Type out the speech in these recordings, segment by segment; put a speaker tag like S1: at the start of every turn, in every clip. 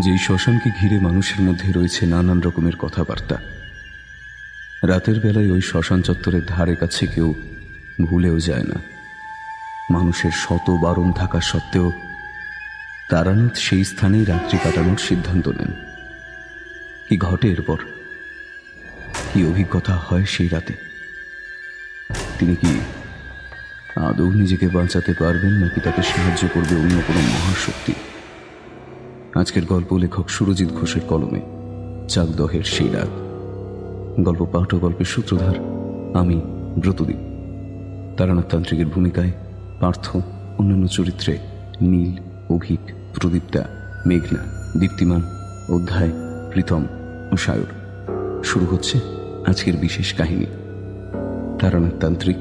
S1: যেই শ্মশানকে ঘিরে মানুষের মধ্যে রয়েছে নানান রকমের কথাবার্তা। রাতের বেলায় ওই শ্মশান চত্বরের ধারে কাছে কেউ ভুলেও যায় না। মানুষের শত বারণ থাকা সত্ত্বেও তারানাথ সেই স্থানেই রাত্রি কাটানোর সিদ্ধান্ত নেন। কি ঘটে এরপর? কি অভিজ্ঞতা হয় সেই রাতে? তিনি কি আদৌ নিজেকে বাঁচাতে পারবেন নাকি তাকে সাহায্য করবে অন্য কোনো মহাশক্তি? আজকের গল্প লেখক সুরজিৎ ঘোষের কলমে চাকদহের সেই রাত। গল্প পাঠ ও গল্পের সূত্রধার আমি, ব্রতদীপ। তারানাথ তান্ত্রিকের ভূমিকায় পার্থ, অন্যান্য চরিত্রে নীল, অভিক, প্রদীপ্তা মেঘনা দীপ্তিমান, অধ্যায়, প্রীতম ও সায়র। শুরু হচ্ছে আজকের বিশেষ কাহিনী। তারানাথ তান্ত্রিক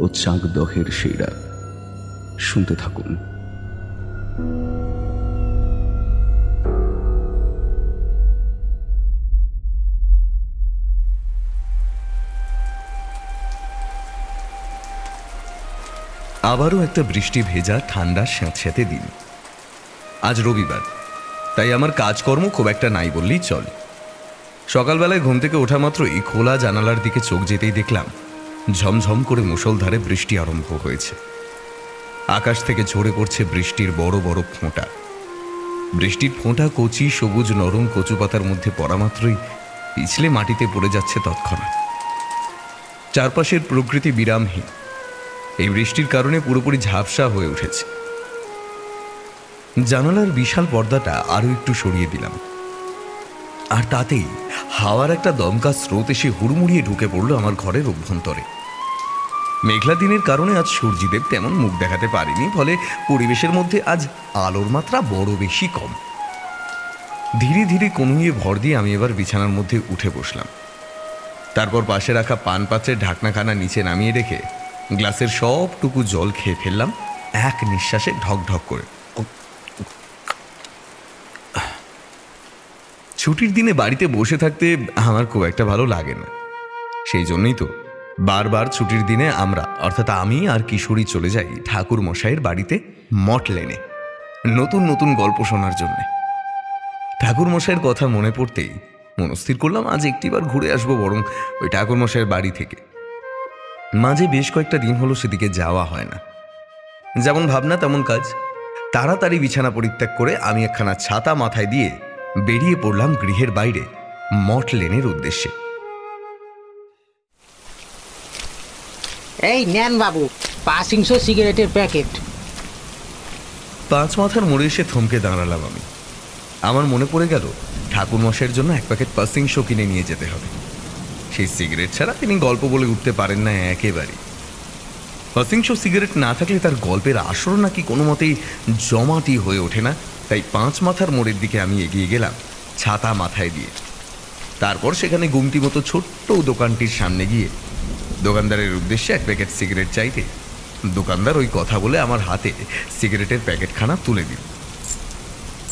S1: ও চাঁক দহের সেই রাত। শুনতে থাকুন।
S2: আবারও একটা বৃষ্টি ভেজা ঠান্ডা স্যাঁতস্যাঁতে দিন। আজ রবিবার, তাই আমার কাজকর্ম খুব একটা নাই বললেই চলে। সকালবেলায় ঘুম থেকে ওঠা মাত্রই খোলা জানালার দিকে চোখ যেতেই দেখলাম, ঝমঝম করে মুষলধারে বৃষ্টি আরম্ভ হয়েছে। আকাশ থেকে ঝরে পড়ছে বৃষ্টির বড় বড় ফোঁটা। বৃষ্টির ফোঁটা কচি, সবুজ, নরম কচু পাতার মধ্যে পড়া মাত্রই পিছলে মাটিতে পড়ে যাচ্ছে তৎক্ষণাৎ। চারপাশের প্রকৃতি বিরামহীন। এই বৃষ্টির কারণে পুরোপুরি ঝাপসা হয়ে উঠেছে। জানালার বিশাল পর্দাটা আরও একটু সরিয়ে দিলাম। আর তাতেই হাওয়ার একটা দমকা স্রোত এসে হুড়মুড়িয়ে ঢুকে পড়ল আমার ঘরের অভ্যন্তরে। মেঘলা দিনের কারণে আজ সূর্যদেব তেমন মুখ দেখাতে পারেনি, ফলে পরিবেশের মধ্যে আজ আলোর মাত্রা বড় বেশি কম। ধীরে ধীরে কনুইয়ে ভর দিয়ে আমি এবার বিছানার মধ্যে উঠে বসলাম। তারপর পাশে রাখা পান পাত্রের ঢাকনাখানা নিচে নামিয়ে রেখে গ্লাসের সবটুকু জল খেয়ে ফেললাম, এক নিঃশ্বাসে ঢক ঢক করে। ছুটির দিনে বাড়িতে বসে থাকতে আমার খুব একটা ভালো লাগে না। সেই জন্যই তো বারবার ছুটির দিনে আমরা, অর্থাৎ আমি আর কিশোরী চলে যাই ঠাকুর মশাইয়ের বাড়িতে মঠ লেনে, নতুন নতুন গল্প শোনার জন্যে। ঠাকুর মশাইয়ের কথা মনে পড়তেই মনস্থির করলাম, আজ একটিবার ঘুরে আসব বরং ওই ঠাকুর মশাইয়ের বাড়ি থেকে। মাঝে বেশ কয়েকটা দিন হলো সেদিকে যাওয়া হয় না। যেমন ভাবনা তেমন কাজ। তাড়াতাড়ি বিছানা পরিত্যাগ করে আমি একখানা ছাতা মাথায় দিয়ে বেরিয়ে পড়লাম গৃহের বাইরে মঠ লেনের উদ্দেশ্যে।
S3: এই নেন বাবু পাঁচিংশো সিগারেটের প্যাকেট।
S2: পাঁচ মাথার মোড়ে এসে থমকে দাঁড়ালাম আমি। আমার মনে পড়ে গেল ঠাকুর মশাইয়ের জন্য এক প্যাকেট পাসিং শো কিনে নিয়ে যেতে হবে। সেই সিগারেট ছাড়া তিনি গল্প বলে উঠতে পারেন না একেবারে পাসিং শো সিগারেট না থাকলে তার গল্পের আসর নাকি কোনো মতেই জমাটি হয়ে ওঠে না, তাই পাঁচ মাথার মোড়ের দিকে আমি এগিয়ে গেলাম, ছাতা মাথায় দিয়ে। তারপর সেখানে গুমটি মতো ছোট্ট দোকানটির সামনে গিয়ে, দোকানদারের উদ্দেশ্যে এক প্যাকেট সিগারেট চাইতে, দোকানদার ওই কথা বলে আমার হাতে সিগারেটের প্যাকেটখানা তুলে দিল।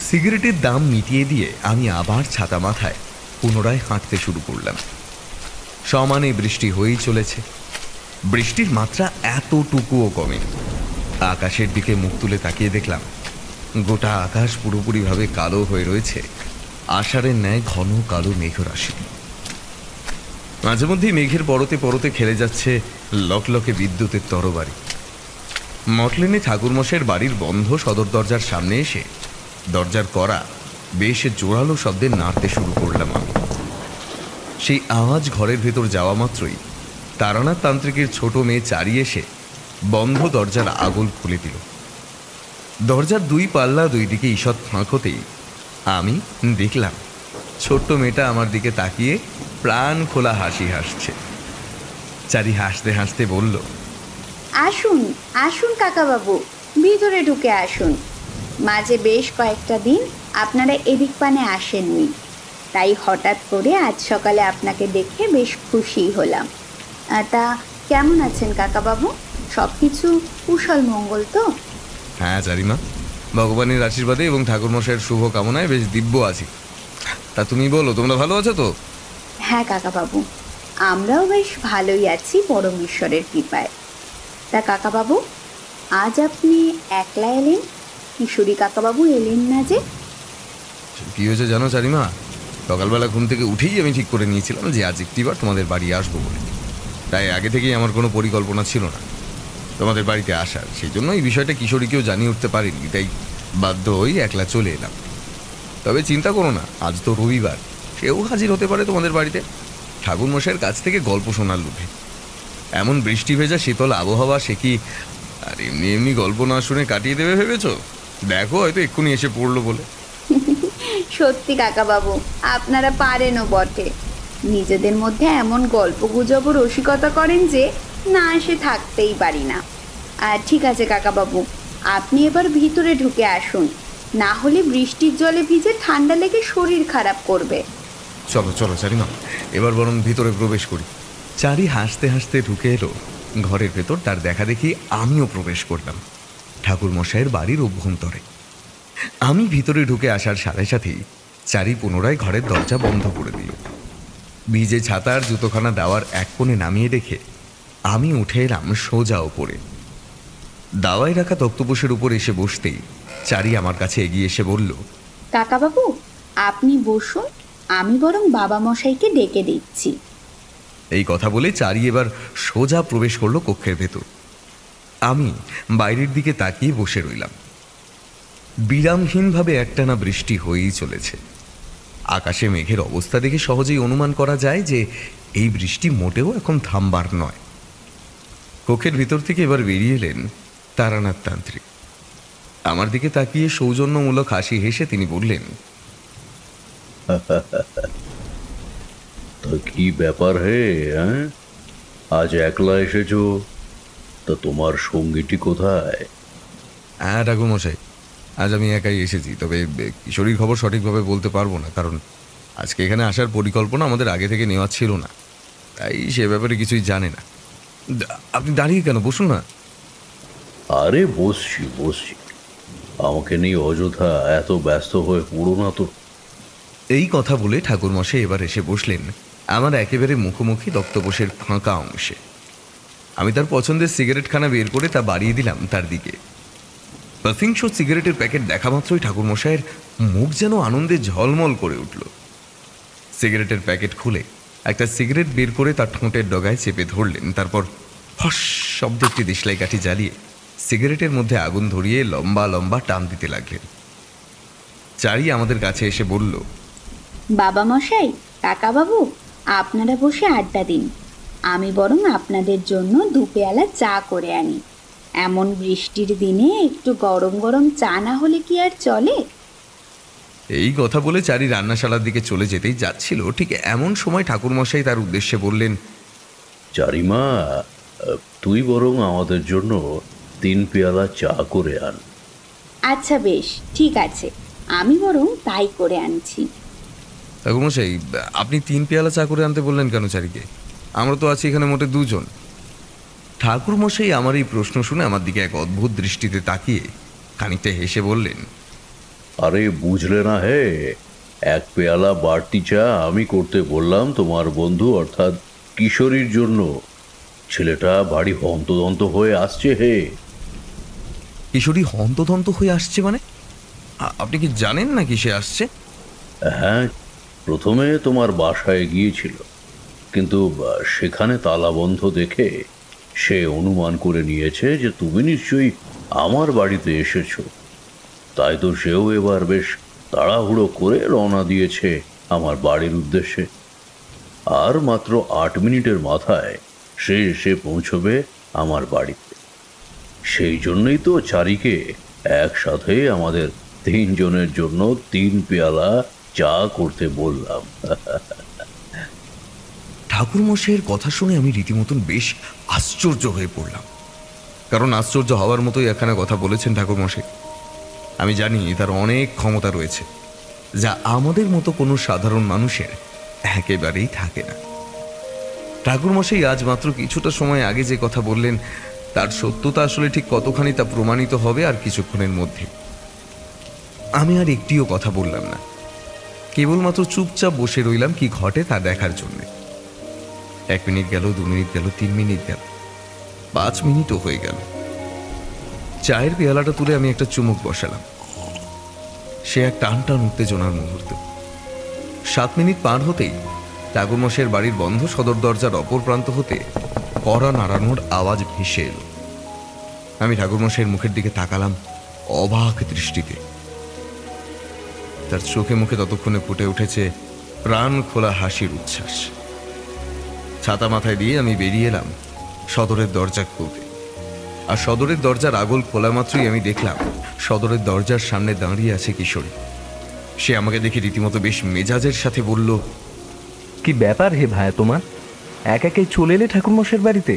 S2: সিগারেটের দাম মিটিয়ে দিয়ে আমি আবার ছাতা মাথায় পুনরায় হাঁটতে শুরু করলাম। সমানে বৃষ্টি হয়েই চলেছে। বৃষ্টির মাত্রা এতটুকুও কমেনি আকাশের দিকে মুখ তুলে তাকিয়ে দেখলাম, গোটা আকাশ পুরোপুরিভাবে কালো হয়ে রয়েছে। আষাঢ়ের ন্যায় ঘন কালো মেঘরাশি। মাঝে মধ্যেই মেঘের পরতে পরতে খেলে যাচ্ছে লকলকে বিদ্যুতের তরবারি। মটলেনে ঠাকুরমশাইয়ের বাড়ির বন্ধ সদর দরজার সামনে এসে দরজার করা বেশ জোরালো শব্দে নাড়তে শুরু করলাম আমি। সেই আওয়াজ ঘরের ভেতর যাওয়া মাত্রই তারানাথ তান্ত্রিকের ছোট মেয়ে চারি এসে বন্ধ দরজার আগল খুলে দিল। দরজার দুই পাল্লা দুই দিকে ঈষৎ ফাঁক হতেই আমি দেখলাম ছোট্ট মেয়েটা আমার দিকে তাকিয়ে প্রাণ খোলা হাসি হাসছে। চারি হাসতে হাসতে বলল,
S4: আসুন আসুন কাকাবাবু, ভিতরে ঢুকে আসুন। মাঝে বেশ কয়েকটা দিন আপনারা এদিক পানে আসেননি। তাই হঠাৎ করে আজ সকালে আপনাকে দেখে বেশ খুশি হলাম। তা কেমন আছেন কাকাবাবু? সব কিছু কুশল মঙ্গল তো?
S2: হ্যাঁ চারিমা ভগবানের আশীর্বাদে এবং ঠাকুরমশাইয়ের শুভ কামনায় বেশ দিব্য আছি। তা তুমি বলো তোমরা ভালো আছো তো?
S4: হ্যাঁ কাকাবাবু। আমরাও বেশ ভালোই আছি পরমেশ্বরের কৃপায়। তা কাকাবাবু আজ আপনি একলা এলেন? কিশোরী কাকাবাবু এলেন না যে?
S2: কি হয়েছে জানো চারিমা সকালবেলা ঘুম থেকে উঠেই আমি ঠিক করে নিয়েছিলাম যে আজ একটিবার তোমাদের বাড়ি আসব বলে। তাই আগে থেকেই আমার কোনো পরিকল্পনা ছিল না। তোমাদের বাড়িতে আসার। সেই জন্য এই বিষয়টা কিশোরীকেও জানিয়ে উঠতে পারিনি। তাই বাধ্য হয়ে একলা চলে এলাম। তবে চিন্তা করো না, আজ তো রবিবার। সেও হাজির হতে পারে তোমাদের বাড়িতে। ঠাকুরমশাইয়ের কাছ থেকে গল্প শোনার লোভে। এমন বৃষ্টি ভেজা শীতল আবহাওয়া সে কি আর এমনি এমনি গল্প না শুনে কাটিয়ে দেবে ভেবেছ? দেখো হয়তো এক্ষুনি এসে পড়ল বলে।
S4: সত্যি কাকাবাবু, আপনারা পারেনও বটে। নিজেদের মধ্যে এমন গল্প গুজব রসিকতা করেন যে, না এসে থাকতেই পারি না। আর ঠিক আছে কাকাবাবু, আপনি এবার ভিতরে ঢুকে আসুন। না হলে বৃষ্টির জলে ভিজে ঠান্ডা লেগে শরীর খারাপ করবে।
S2: চলো চলো, চারিমা, এবার বরং ভিতরে প্রবেশ করি। চারি হাসতে হাসতে ঢুকে এলো। ঘরের ভেতর তার দেখা দেখি আমিও প্রবেশ করলাম। ঠাকুর মশাইয়ের বাড়ির অভ্যন্তরে। আমি ভিতরে ঢুকে আসার সাথে সাথেই চারি পুনরায় ঘরের দরজা বন্ধ করে দিল ভিজে ছাতার জুতোখানা দেওয়ার এক কোণে নামিয়ে রেখে আমি উঠে এলাম সোজা ওপরে। দাওয়ায় রাখা তক্তপোষের উপর এসে বসতেই চারি আমার কাছে এগিয়ে এসে বলল
S4: কাকাবাবু আপনি বসুন আমি বরং বাবা মশাইকে ডেকে দিচ্ছি
S2: এই কথা বলে চারি এবার সোজা প্রবেশ করল কক্ষের ভেতর। আমি বাইরের দিকে তাকিয়ে বসে রইলাম। বিরামহীনভাবে একটানা বৃষ্টি হয়েই চলেছে। আকাশে মেঘের অবস্থা দেখে সহজেই অনুমান করা যায় যে এই বৃষ্টি মোটেও এখন থামবার নয়। কক্ষের ভিতর থেকে এবার বেরিয়ে এলেন তারানাথ তান্ত্রিক। আমার দিকে তাকিয়ে সৌজন্যমূলক হাসি হেসে তিনি বললেন
S5: তা কি ব্যাপার হে হ্যাঁ? আজ একলা এসেছ তা তোমার সঙ্গীটি কোথায়?
S2: হ্যাঁ ঠাকুরমশাই। আজ আমি একাই এসেছি তবে কিশোরীর খবর সঠিকভাবে বলতে পারব না কারণ আজকে এখানে আসার পরিকল্পনা আমাদের আগে থেকে নেওয়া ছিল না। তাই সে ব্যাপারে কিছুই জানে না। আপনি দাঁড়িয়ে কেন? বসুন না।
S5: আরে বসছি বসছি। আমাকে নিয়ে অযথা এত ব্যস্ত হয়ে পড়ো না তো।
S2: এই কথা বলে ঠাকুরমশাই এবার এসে বসলেন আমার একেবারে মুখোমুখি দক্তপোষের ফাঁকা অংশে। আমি তার পছন্দের সিগারেটখানা বের করে তা বাড়িয়ে দিলাম তার দিকে। পাফিংস সিগারেটের প্যাকেট দেখা মাত্রই ঠাকুরমশাইয়ের মুখ যেন আনন্দে ঝলমল করে উঠল। সিগারেটের প্যাকেট খুলে একটা সিগারেট বের করে তার ঠোঁটের ডগায় চেপে ধরলেন। তারপর ফস শব্দ একটি দেশলাই কাঠি জ্বালিয়ে সিগারেটের মধ্যে আগুন ধরিয়ে লম্বা লম্বা টান দিতে লাগলেন। চারি আমাদের কাছে এসে বলল
S4: বাবা মশাই কাকাবাবু, আপনারা বসে আড্ডা দিন। আমি বরং আপনাদের জন্য দু পেয়ালা চা করে আনি। এমন বৃষ্টির দিনে একটু গরম গরম চা না হলে কি আর চলে?
S2: এই কথা বলে চারি রান্নাশালার দিকে চলে যেতেই যাচ্ছিল। ঠিক এমন সময় ঠাকুরমশাই তার উদ্দেশ্যে বললেন
S5: চারিমা তুই বরং আমাদের জন্য তিন পেয়ালা চা করে আন।
S4: আচ্ছা বেশ ঠিক আছে। আমি বরং তাই করে আনছি।
S2: ঠাকুরমশাই আপনি তিন পেয়ালা চা করে আনতে বললেন কেন চারিকে? আমরা তো আছি এখানে মোটে দুজন। ঠাকুরমশাই আমার এই প্রশ্ন শুনে আমার দিকে এক অদ্ভুত দৃষ্টিতে তাকিয়ে খানিকটা হেসে বললেন
S5: আরে বুঝলে না হে এক পেয়ালা বাড়তি চা আমি করতে বললাম তোমার বন্ধু অর্থাৎ কিশোরীর জন্য। ছেলেটা বাড়ি হন্তদন্ত হয়ে আসছে হে।
S2: কিশোরী হন্তদন্ত হয়ে আসছে মানে? আপনি কি জানেন না কি সে আসছে?
S5: হ্যাঁ প্রথমে তোমার বাসায় গিয়েছিল কিন্তু সেখানে তালাবন্ধ দেখে সে অনুমান করে নিয়েছে যে তুমি নিশ্চয়ই আমার বাড়িতে এসেছ। তাই তো সেও এবার বেশ তাড়াহুড়ো করে রওনা দিয়েছে আমার বাড়ির উদ্দেশ্যে। আর মাত্র আট মিনিটের মাথায় সে এসে পৌঁছবে আমার বাড়িতে। সেই জন্যই তো চারিকে একসাথে আমাদের তিনজনের জন্য তিন পেয়ালা চা করতে বললাম।
S2: ঠাকুরমশাইয়ের কথা শুনে আমি রীতিমতন বেশ আশ্চর্য হয়ে পড়লাম। কারণ আশ্চর্য হওয়ার মতোই একখানা কথা বলেছেন ঠাকুরমশাই। আমি জানি তার অনেক ক্ষমতা রয়েছে, যা আমাদের মতো কোনো সাধারণ মানুষের একেবারেই থাকে না। ঠাকুরমশাই আজ মাত্র কিছুটা সময় আগে যে কথা বললেন, তার সত্যতা আসলে ঠিক কতখানি তা প্রমাণিত হবে আর কিছুক্ষণের মধ্যে। আমি আর একটিও কথা বললাম না। কেবলমাত্র চুপচাপ বসে রইলাম কি ঘটে তা দেখার জন্যে। এক মিনিট গেল, দু মিনিট গেল, তিন মিনিট গেল, পাঁচ মিনিটও হয়ে গেল। চায়ের পেয়ালাটা তুলে আমি একটা চুমুক বসালাম। সে এক টান টান উত্তেজনার মুহূর্ত। সাত মিনিট পার হতেই ঠাকুরমশের বাড়ির বন্ধ সদর দরজার অপর প্রান্ত হতে কড়া নাড়ানোর আওয়াজ ভেসে এলো। আমি ঠাকুরমশের মুখের দিকে তাকালাম অবাক দৃষ্টিতে। তার চোখে মুখে ততক্ষণে ফুটে উঠেছে প্রাণ খোলা হাসির উচ্ছ্বাস। ছাতা মাথায় দিয়ে আমি বেরিয়ে এলাম সদরের দরজা খুলতে আর সদরের দরজার আগল খোলা মাত্রই আমি দেখলাম সদরের দরজার সামনে দাঁড়িয়ে আছে কিশোরী। সে আমাকে দেখে রীতিমতো বেশ মেজাজের সাথে বলল,
S6: কি ব্যাপার হে ভাইয়া তোমার? এক একে চলে এলে ঠাকুরমশের বাড়িতে?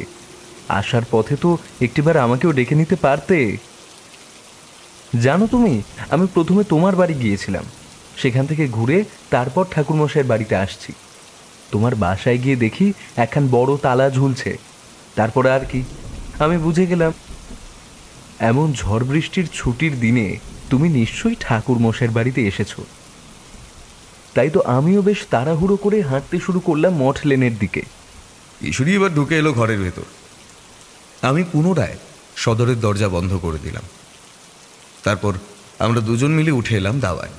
S6: আসার পথে তো একটিবার আমাকেও ডেকে নিতে পারতে। জানো তুমি, আমি প্রথমে তোমার বাড়ি গিয়েছিলাম। সেখান থেকে ঘুরে তারপর ঠাকুরমশাইয়ের বাড়িতে আসছি। তোমার বাসায় গিয়ে দেখি একখান বড় তালা ঝুলছে। তারপরে আর কি? আমি বুঝে গেলাম, এমন ঝড় বৃষ্টির ছুটির দিনে তুমি নিশ্চয়ই ঠাকুর মশাইয়ের বাড়িতে এসেছ। তাই তো আমিও বেশ তাড়াহুড়ো করে হাঁটতে শুরু করলাম মঠ লেনের দিকে।
S2: কিশোরী এবার ঢুকে এলো ঘরের ভেতর। আমি পুনরায় সদরের দরজা বন্ধ করে দিলাম। তারপর আমরা দুজন মিলে উঠে এলাম দাওয়ায়।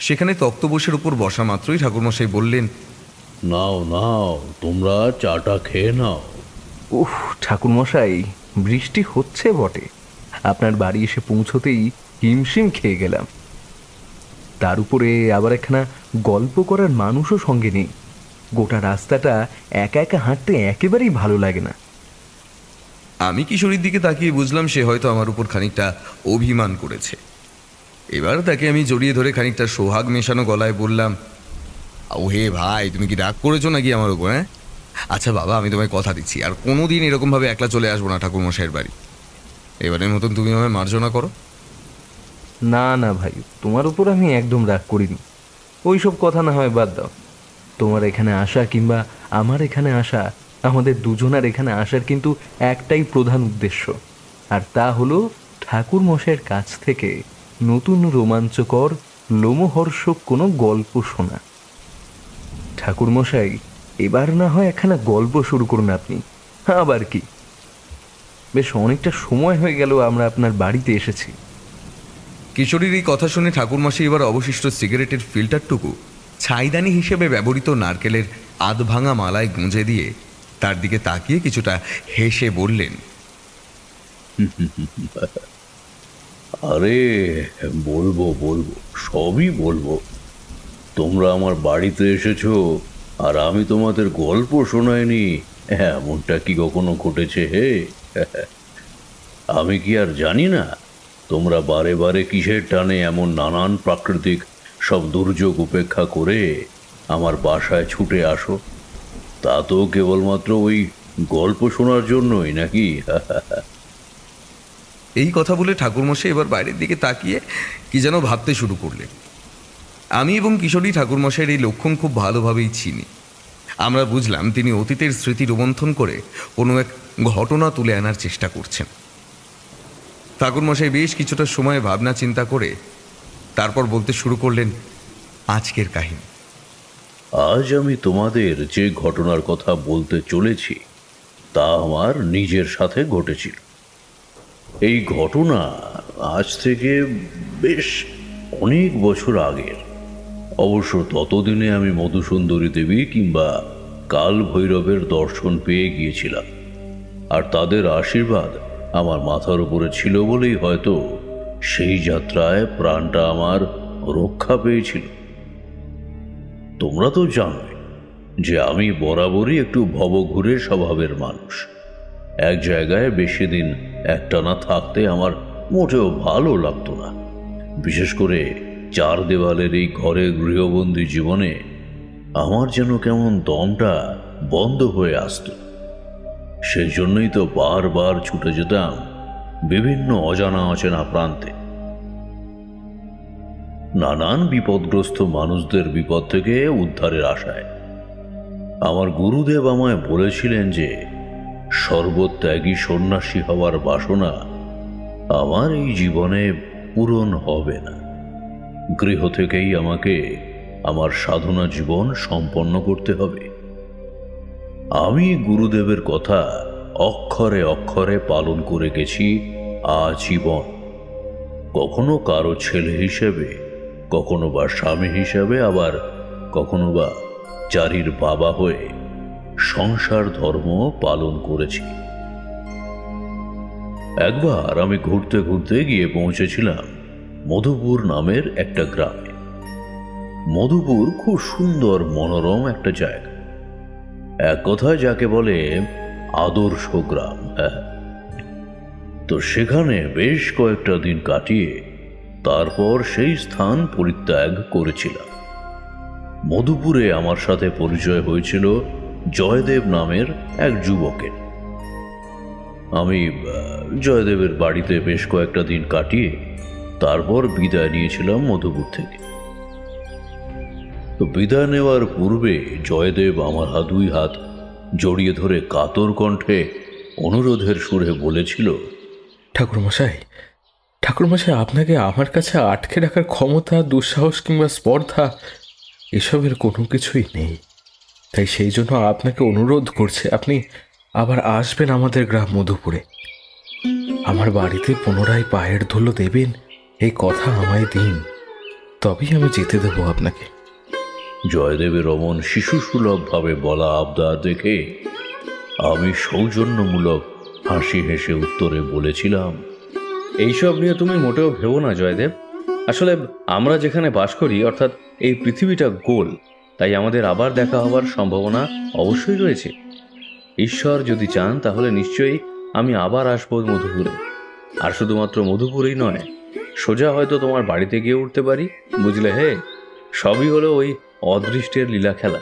S2: সেখানে তক্তবোসের উপর বসা মাত্রই ঠাকুরমশাই বললেন
S5: নাও নাও তোমরা চাটা খেয়ে নাও।
S6: উহ ঠাকুরমশাই বৃষ্টি হচ্ছে বটে। আপনার বাড়ি এসে পৌঁছতেই হিমশিম খেয়ে গেলাম। তার উপরে আবার একখানা গল্প করার মানুষও সঙ্গে নেই। গোটা রাস্তাটা একা একা হাঁটতে একেবারেই ভালো লাগে না।
S2: আমি কিশোরীর দিকে তাকিয়ে বুঝলাম সে হয়তো আমার উপর খানিকটা অভিমান করেছে। এবার তাকে আমি জড়িয়ে ধরে খানিকটা সোহাগ মেশানো গলায় বললাম ও হে ভাই, তুমি কি রাগ করেছ নাকি আমার উপর হ্যাঁ? আচ্ছা বাবা, আমি তোমায় কথা দিচ্ছি। আর কোনো দিন এরকমভাবে একলা চলে আসব না ঠাকুর মশাইয়ের বাড়ি। এবারের মতন তুমি আমায় মার্জনা করো।
S6: না না ভাই, তোমার উপর আমি একদম রাগ করিনি। ওইসব কথা না হয় বাদ দাও। তোমার এখানে আসা কিংবা আমার এখানে আসা, আমাদের দুজনার এখানে আসার কিন্তু একটাই প্রধান উদ্দেশ্য। আর তা হলো ঠাকুর মশাইয়ের কাছ থেকে নতুন রোমাঞ্চকর, লোমহর্ষক কোনো গল্প শোনা। ঠাকুর মশাই এবার না হয় একখানা গল্প শুরু করুন আপনি। আবার কি? বেশ অনেকটা সময় হয়ে গেল আমরা আপনার বাড়িতে এসেছি।
S2: কিশোরীর এই কথা শুনে ঠাকুরমাসি এবার অবশিষ্ট সিগারেটের ফিল্টারটুকু ছাইদানি হিসেবে ব্যবহৃত নারকেলের আধ ভাঙা মালায় গুঁজে দিয়ে তার দিকে তাকিয়ে কিছুটা হেসে বললেন
S5: আরে বলব বলব সবই বলব। তোমরা আমার বাড়িতে এসেছ, আর আমি তোমাদের গল্প শোনাইনি। এমনটা কি কখনো ঘটেছে হে? আমি কি আর জানি না। তোমরা বারে বারে কিসের টানে এমন নানান প্রাকৃতিক সব দুর্যোগ উপেক্ষা করে আমার বাসায় ছুটে আসো। তা তো কেবলমাত্র ওই গল্প শোনার জন্যই নাকি?
S2: এই কথা বলে ঠাকুরমশাই এবার বাইরের দিকে তাকিয়ে কি যেন ভাবতে শুরু করলেন। আমি এবং কিশোরী ঠাকুরমশাইয়ের এই লক্ষণ খুব ভালোভাবেই চিনি। আমরা বুঝলাম তিনি অতীতের স্মৃতি রোমন্থন করে কোনো এক ঘটনা তুলে আনার চেষ্টা করছেন। ঠাকুরমশাই বেশ কিছুটা সময় ভাবনা চিন্তা করে তারপর বলতে শুরু করলেন, আজকের কাহিনী।
S5: আজ আমি তোমাদের যে ঘটনার কথা বলতে চলেছি, তা আমার নিজের সাথে ঘটেছিল। এই ঘটনা আজ থেকে বেশ অনেক বছর আগের। অবশ্য ততদিনে আমি মধুসুন্দরী দেবী কিংবা কাল ভৈরবের দর্শন পেয়ে গিয়েছিলাম। আর তাদের আশীর্বাদ আমার মাথার উপরে ছিল বলেই হয়তো সেই যাত্রায় প্রাণটা আমার রক্ষা পেয়েছিল। তোমরা তো জানোই যে আমি বরাবরই একটু ভবঘুরে স্বভাবের মানুষ। এক জায়গায় বেশি দিন একটানা থাকতে আমার মোটেও ভালো লাগতো না। বিশেষ করে চার দেওয়ালের এই ঘরে গৃহবন্দী জীবনে আমার যেন কেমন দমটা বন্ধ হয়ে আসতো। সেই জন্যই তো বারবার ছুটে যেতাম বিভিন্ন অজানা অচেনা প্রান্তে। নানান বিপদগ্রস্ত মানুষদের বিপদ থেকে উদ্ধারের আশায়। আমার গুরুদেব আমায় বলেছিলেন যে, সর্বত্যাগী সন্ন্যাসী হওয়ার বাসনা আমার এই জীবনে পূরণ হবে না। গৃহ থেকেই আমাকে আমার সাধনা জীবন সম্পন্ন করতে হবে। আমি গুরুদেবের কথা অক্ষরে অক্ষরে পালন করে গেছি আজীবন। কখনো কারও ছেলে হিসেবে, কখনো বা স্বামী হিসাবে, আবার কখনো বা চারির বাবা হয়ে সংসার ধর্ম পালন করেছি। একবার আমি ঘুরতে ঘুরতে গিয়ে পৌঁছেছিলাম মধুপুর নামের একটা গ্রামে। মধুপুর খুব সুন্দর, মনোরম একটা জায়গা। এক কথায় যাকে বলে আদর্শ গ্রাম হ্যাঁ। তো সেখানে বেশ কয়েকটা দিন কাটিয়ে তারপর সেই স্থান পরিত্যাগ করেছিলাম। মধুপুরে আমার সাথে পরিচয় হয়েছিল জয়দেব নামের এক যুবকের। আমি জয়দেবের বাড়িতে বেশ কয়েকটা দিন কাটিয়ে তারপর বিদায় নিয়েছিলাম মধুপুর থেকে। তো বিদায় নেওয়ার পূর্বে জয়দেব আমার হাত, দুই হাত জড়িয়ে ধরে কাতর কণ্ঠে অনুরোধের সুরে বলেছিল,
S7: ঠাকুরমশাই ঠাকুরমশাই, আপনাকে আমার কাছে আটকে রাখার ক্ষমতা, দুঃসাহস কিংবা স্পর্ধা, এসবের কোনো কিছুই নেই। তাই সেই জন্য আপনাকে অনুরোধ করছে, আপনি আবার আসবেন আমাদের গ্রাম মধুপুরে। আমার বাড়িতে পুনরায় পায়ের ধুলো দেবেন এই কথা আমায় দিন, তবেই আমি যেতে দেবো আপনাকে।
S5: জয়দেবের অমন শিশুসুলভভাবে বলা আবদার দেখে আমি সৌজন্যমূলক হাসি হেসে উত্তরে বলেছিলাম,
S8: এইসব নিয়ে তুমি মোটেও ভেবো না, জয়দেব। আসলে আমরা যেখানে বাস করি, অর্থাৎ এই পৃথিবীটা গোল, তাই আমাদের আবার দেখা হওয়ার সম্ভাবনা অবশ্যই রয়েছে। ঈশ্বর যদি চান, তাহলে নিশ্চয়ই আমি আবার আসব মধুপুরে। আর শুধুমাত্র মধুপুরেই নয় সোজা হয়তো তোমার বাড়িতে গিয়ে উঠতে পারি? বুঝলে, হে? সবই হলো ওই অদৃষ্টের লীলা খেলা।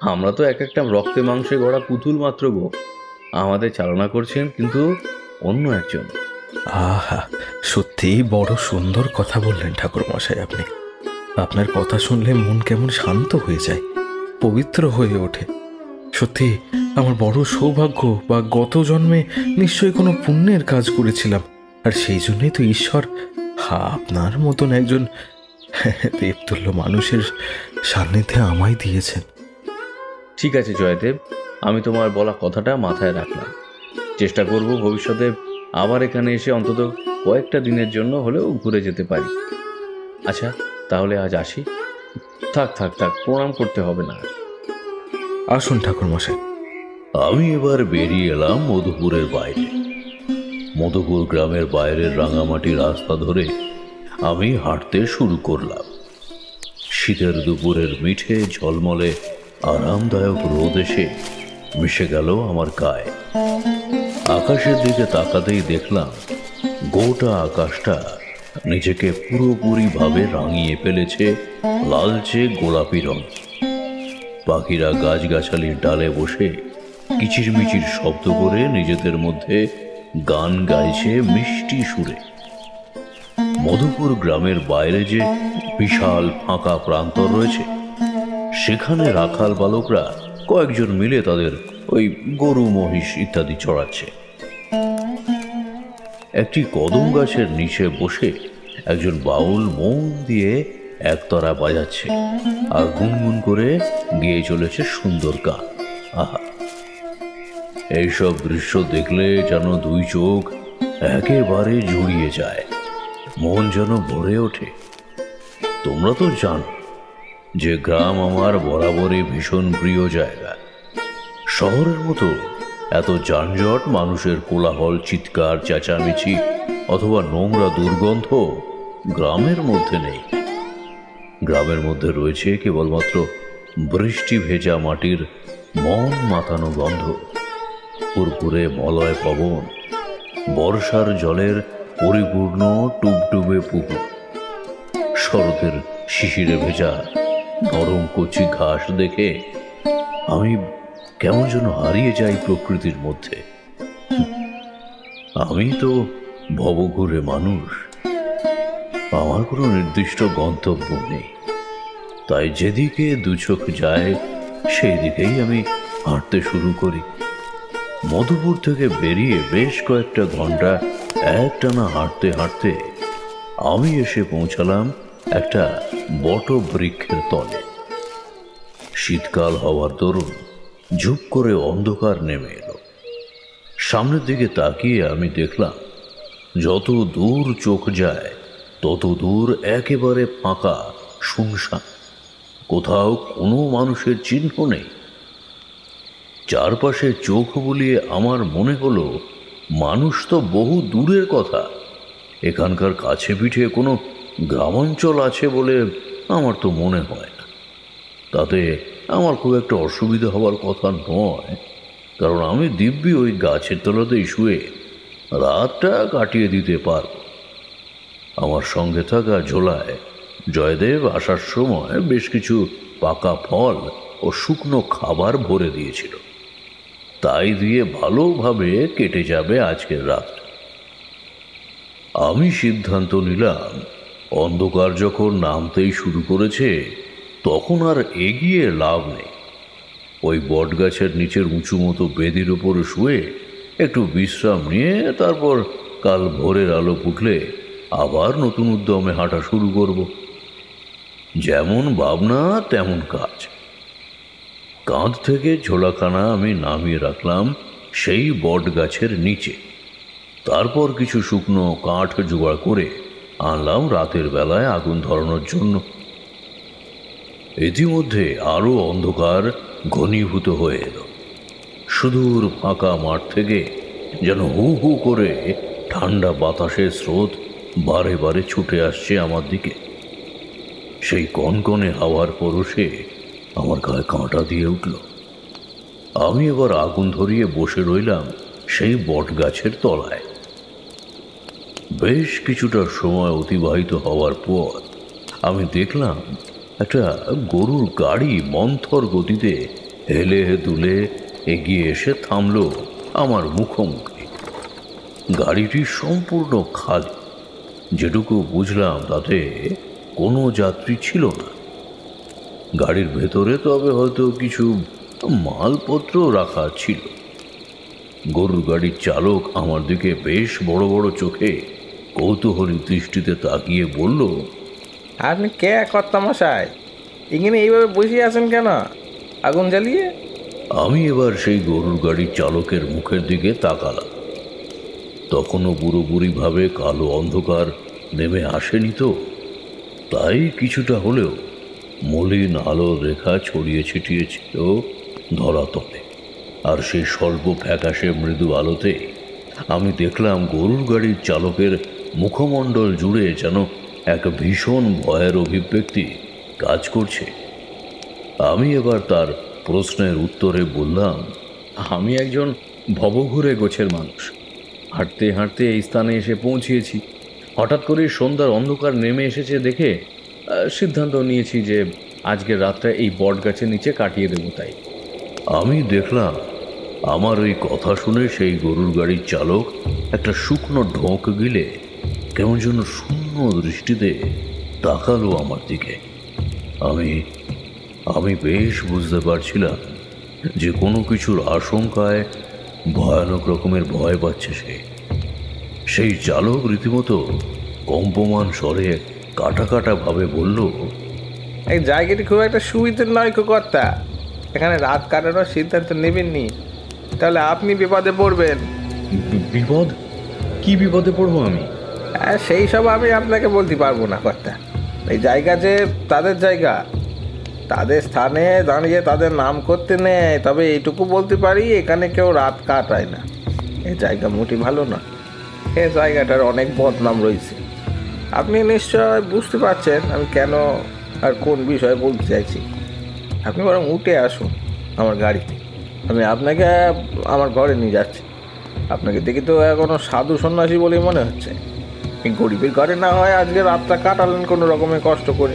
S8: আমরা তো এক একটা রক্তে মাংসে গড়া পুতুল মাত্র গো। আমাদের চালনা করছেন কিন্তু অন্য একজন।
S7: আহা সত্যিই বড় সুন্দর কথা বললেন ঠাকুর মশাই আপনি। আপনার কথা শুনলে মন কেমন শান্ত হয়ে যায়, পবিত্র হয়ে ওঠে। সত্যি, আমার বড় সৌভাগ্য বা গত জন্মে নিশ্চয়ই কোনো পুণ্যের কাজ করেছিলাম, আর সেই জন্যই তো ঈশ্বর আপনার মতন একজন দেবতুল্য মানুষের সান্নিধ্যে আমায় দিয়েছেন।
S8: ঠিক আছে জয়দেব। আমি তোমার বলা কথাটা মাথায় রাখলাম। চেষ্টা করব ভবিষ্যতে আবার এখানে এসে অন্তত কয়েকটা দিনের জন্য হলেও ঘুরে যেতে পারি। আচ্ছা তাহলে আজ আসি। থাক থাক থাক প্রণাম করতে হবে না
S7: আসুন ঠাকুর মশাই
S5: আমি এবার বেরিয়ে এলাম মধুপুরের বাইরে। মধুপুর গ্রামের বাইরের রাঙামাটি রাস্তা ধরে আমি হাঁটতে শুরু করলাম। শীতের দুপুরের মিঠে, ঝলমলে, আরামদায়ক রোদ এসে মিশে গেল আমার গায়ে। আকাশের দিকে তাকাতেই দেখলাম গোটা আকাশটা নিজেকে পুরোপুরিভাবে রাঙিয়ে ফেলেছে লালচে গোলাপি রঙ পাখিরা গাছগাছালির ডালে বসে কিচিরমিচির শব্দ করে নিজেদের মধ্যে গান গাইছে মিষ্টি সুরে। মধুপুর গ্রামের বাইরে যে বিশাল ফাঁকা প্রান্তর রয়েছে সেখানে রাখাল বালকরা কয়েকজন মিলে তাদের ওই গরু মহিষ ইত্যাদি চড়াচ্ছে। একটি কদম গাছের নিচে বসে একজন বাউল মন দিয়ে একতরা বাজাচ্ছে আর গুনগুন করে গিয়ে চলেছে সুন্দর গান। আহা! এইসব দৃশ্য দেখলে যেন দুই চোখ একেবারে জুড়িয়ে যায়। মন যেন ভরে ওঠে। তোমরা তো জানো যে গ্রাম আমার বরাবরই ভীষণ প্রিয় জায়গা। শহরের মতো এত যানজট, মানুষের কোলাহল, চিৎকার, চেঁচামেচি অথবা নোংরা দুর্গন্ধ গ্রামের মধ্যে নেই। গ্রামের মধ্যে রয়েছে কেবলমাত্র বৃষ্টি ভেজা মাটির মন মাতানো গন্ধ। পুরপুরে মলয় পবন। বর্ষার জলের পরিপূর্ণ টুবটুবে পুকুর। শরতের শিশিরে ভেজা নরম কচি ঘাস দেখে আমি কেমন যেন হারিয়ে যাই প্রকৃতির মধ্যে। আমি তো ভবঘুরে মানুষ। আমার কোনো নির্দিষ্ট গন্তব্য নেই। তাই যেদিকে দু চোখ যায় সেই দিকেই আমি হাঁটতে শুরু করি। মধুপুর থেকে বেরিয়ে বেশ কয়েকটা ঘণ্টা একটানা হাঁটতে হাঁটতে আমি এসে পৌঁছালাম একটা বট বৃক্ষের তলে। শীতকাল হওয়ার দরুন ঝুপ করে অন্ধকার নেমে এলো। সামনের দিকে তাকিয়ে আমি দেখলাম, যত দূর চোখ যায়, তত দূর একেবারে ফাঁকা, শুনশান। কোথাও কোনো মানুষের চিহ্ন নেই। চারপাশে চোখ বুলিয়ে আমার মনে হলো, মানুষ তো বহু দূরের কথা। এখানকার কাছে পিঠে কোনো গ্রামাঞ্চল আছে বলে আমার তো মনে হয় না। তাতে আমার খুব একটা অসুবিধা হওয়ার কথা নয়, কারণ আমি দিব্যি ওই গাছের তলাতেই শুয়ে রাতটা কাটিয়ে দিতে পারব। আমার সঙ্গে থাকা ঝোলায় জয়দেব আসার সময় বেশ কিছু পাকা ফল ও শুকনো খাবার ভরে দিয়েছিল। তাই দিয়ে ভালোভাবে কেটে যাবে আজকের রাত। আমি সিদ্ধান্ত নিলাম, অন্ধকার যখন নামতেই শুরু করেছে, তখন আর এগিয়ে লাভ নেই। ওই বটগাছের নিচের উঁচু মতো বেদির উপরে শুয়ে একটু বিশ্রাম নিয়ে তারপর কাল ভোরের আলো ফুটলে আবার নতুন উদ্যমে হাঁটা শুরু করব। যেমন ভাবনা, তেমন কাজ। কাঁধ থেকে ঝোলাখানা আমি নামিয়ে রাখলাম সেই বট গাছের নিচে। তারপর কিছু শুকনো কাঠ জোগাড় করে আনলাম রাতের বেলায় আগুন ধরানোর জন্য। ইতিমধ্যে আরও অন্ধকার ঘনীভূত হয়ে এলো। সুদূর ফাঁকা মাঠ থেকে যেন হু হু করে ঠান্ডা বাতাসের স্রোত বারে বারে ছুটে আসছে আমার দিকে। সেই কনকনে হাওয়ার পরশে আমার গায়ে কাঁটা দিয়ে উঠল। আমি এবার আগুন ধরিয়ে বসে রইলাম সেই বট গাছের তলায়। বেশ কিছুটা সময় অতিবাহিত হওয়ার পর আমি দেখলাম একটা গরুর গাড়ি মন্থর গতিতে হেলে দুলে এগিয়ে এসে থামল আমার মুখোমুখি। গাড়িটি সম্পূর্ণ খালি। যেটুকু বুঝলাম তাতে কোনো যাত্রী ছিল না। গাড়ির ভেতরে তবে হয়তো কিছু মালপত্র রাখা ছিল। গরুর গাড়ির চালক আমার দিকে বেশ বড় বড় চোখে কৌতূহলী দৃষ্টিতে তাকিয়ে বলল
S9: আপনি কে কর্তামশাই? এখানে এইভাবে বসে আছেন কেন? আগুন জ্বালিয়ে?
S5: আমি এবার সেই গরুর গাড়ির চালকের মুখের দিকে তাকালাম। তখনও পুরোপুরিভাবে কালো অন্ধকার নেমে আসেনি তো তাই কিছুটা হলেও মলিন আলোর রেখা ছড়িয়ে ছিটিয়ে ছিল ধরাতলে আর সেই স্বল্প ফ্যাকাশে মৃদু আলোতে আমি দেখলাম গরুর গাড়ির চালকের মুখমণ্ডল জুড়ে যেন এক ভীষণ ভয়ের অভিব্যক্তি কাজ করছে। আমি এবার তার প্রশ্নের উত্তরে বললাম,
S8: আমি একজন ভবঘুরে গোছের মানুষ। হাঁটতে হাঁটতে এই স্থানে এসে পৌঁছিয়েছি। হঠাৎ করে সন্ধ্যার অন্ধকার নেমে এসেছে দেখে সিদ্ধান্ত নিয়েছি যে আজকের রাতটা এই বট গাছের নিচে কাটিয়ে দেবো তাই।
S5: আমি দেখলাম আমার ওই কথা শুনে সেই গরুর গাড়ির চালক একটা শুকনো ঢোক গিলে কেমন যেন শূন্য দৃষ্টিতে তাকালো আমার দিকে। আমি আমি বেশ বুঝতে পারছিলাম যে কোনো কিছুর আশঙ্কায় ভয়ানক রকমের ভয় পাচ্ছে সে। সেই চালক রীতিমতো কম্পমান স্বরে কাটা কাটা ভাবে বলল
S9: এই জায়গাটি খুব একটা সুবিধের নয় কর্তা এখানে রাত কাটানোর সিদ্ধান্ত নেবেননি। তাহলে আপনি বিপদে পড়বেন।
S8: বিপদ? কি বিপদে পড়ব আমি?
S9: হ্যাঁ সেই সব আমি আপনাকে বলতে পারব না কর্তা। এই জায়গা যে তাদের জায়গা। তাদের স্থানে দাঁড়িয়ে তাদের নাম করতে নেয় তবে এইটুকু বলতে পারি এখানে কেউ রাত কাটায় না। এই জায়গা মোটি ভালো না এই জায়গাটার অনেক বদনাম রয়েছে। আপনি নিশ্চয় বুঝতে পারছেন আমি কেন আর কোন বিষয়ে বলতে চাইছি। আপনি বরং উঠে আসুন আমার গাড়িতে। আমি আপনাকে আমার ঘরে নিয়ে যাচ্ছি। আপনাকে দেখি তো এখনও সাধু সন্ন্যাসী বলেই মনে হচ্ছে। এই গরিবের ঘরে না হয় আজকে রাতটা কাটালেন কোনো রকমের কষ্ট করে।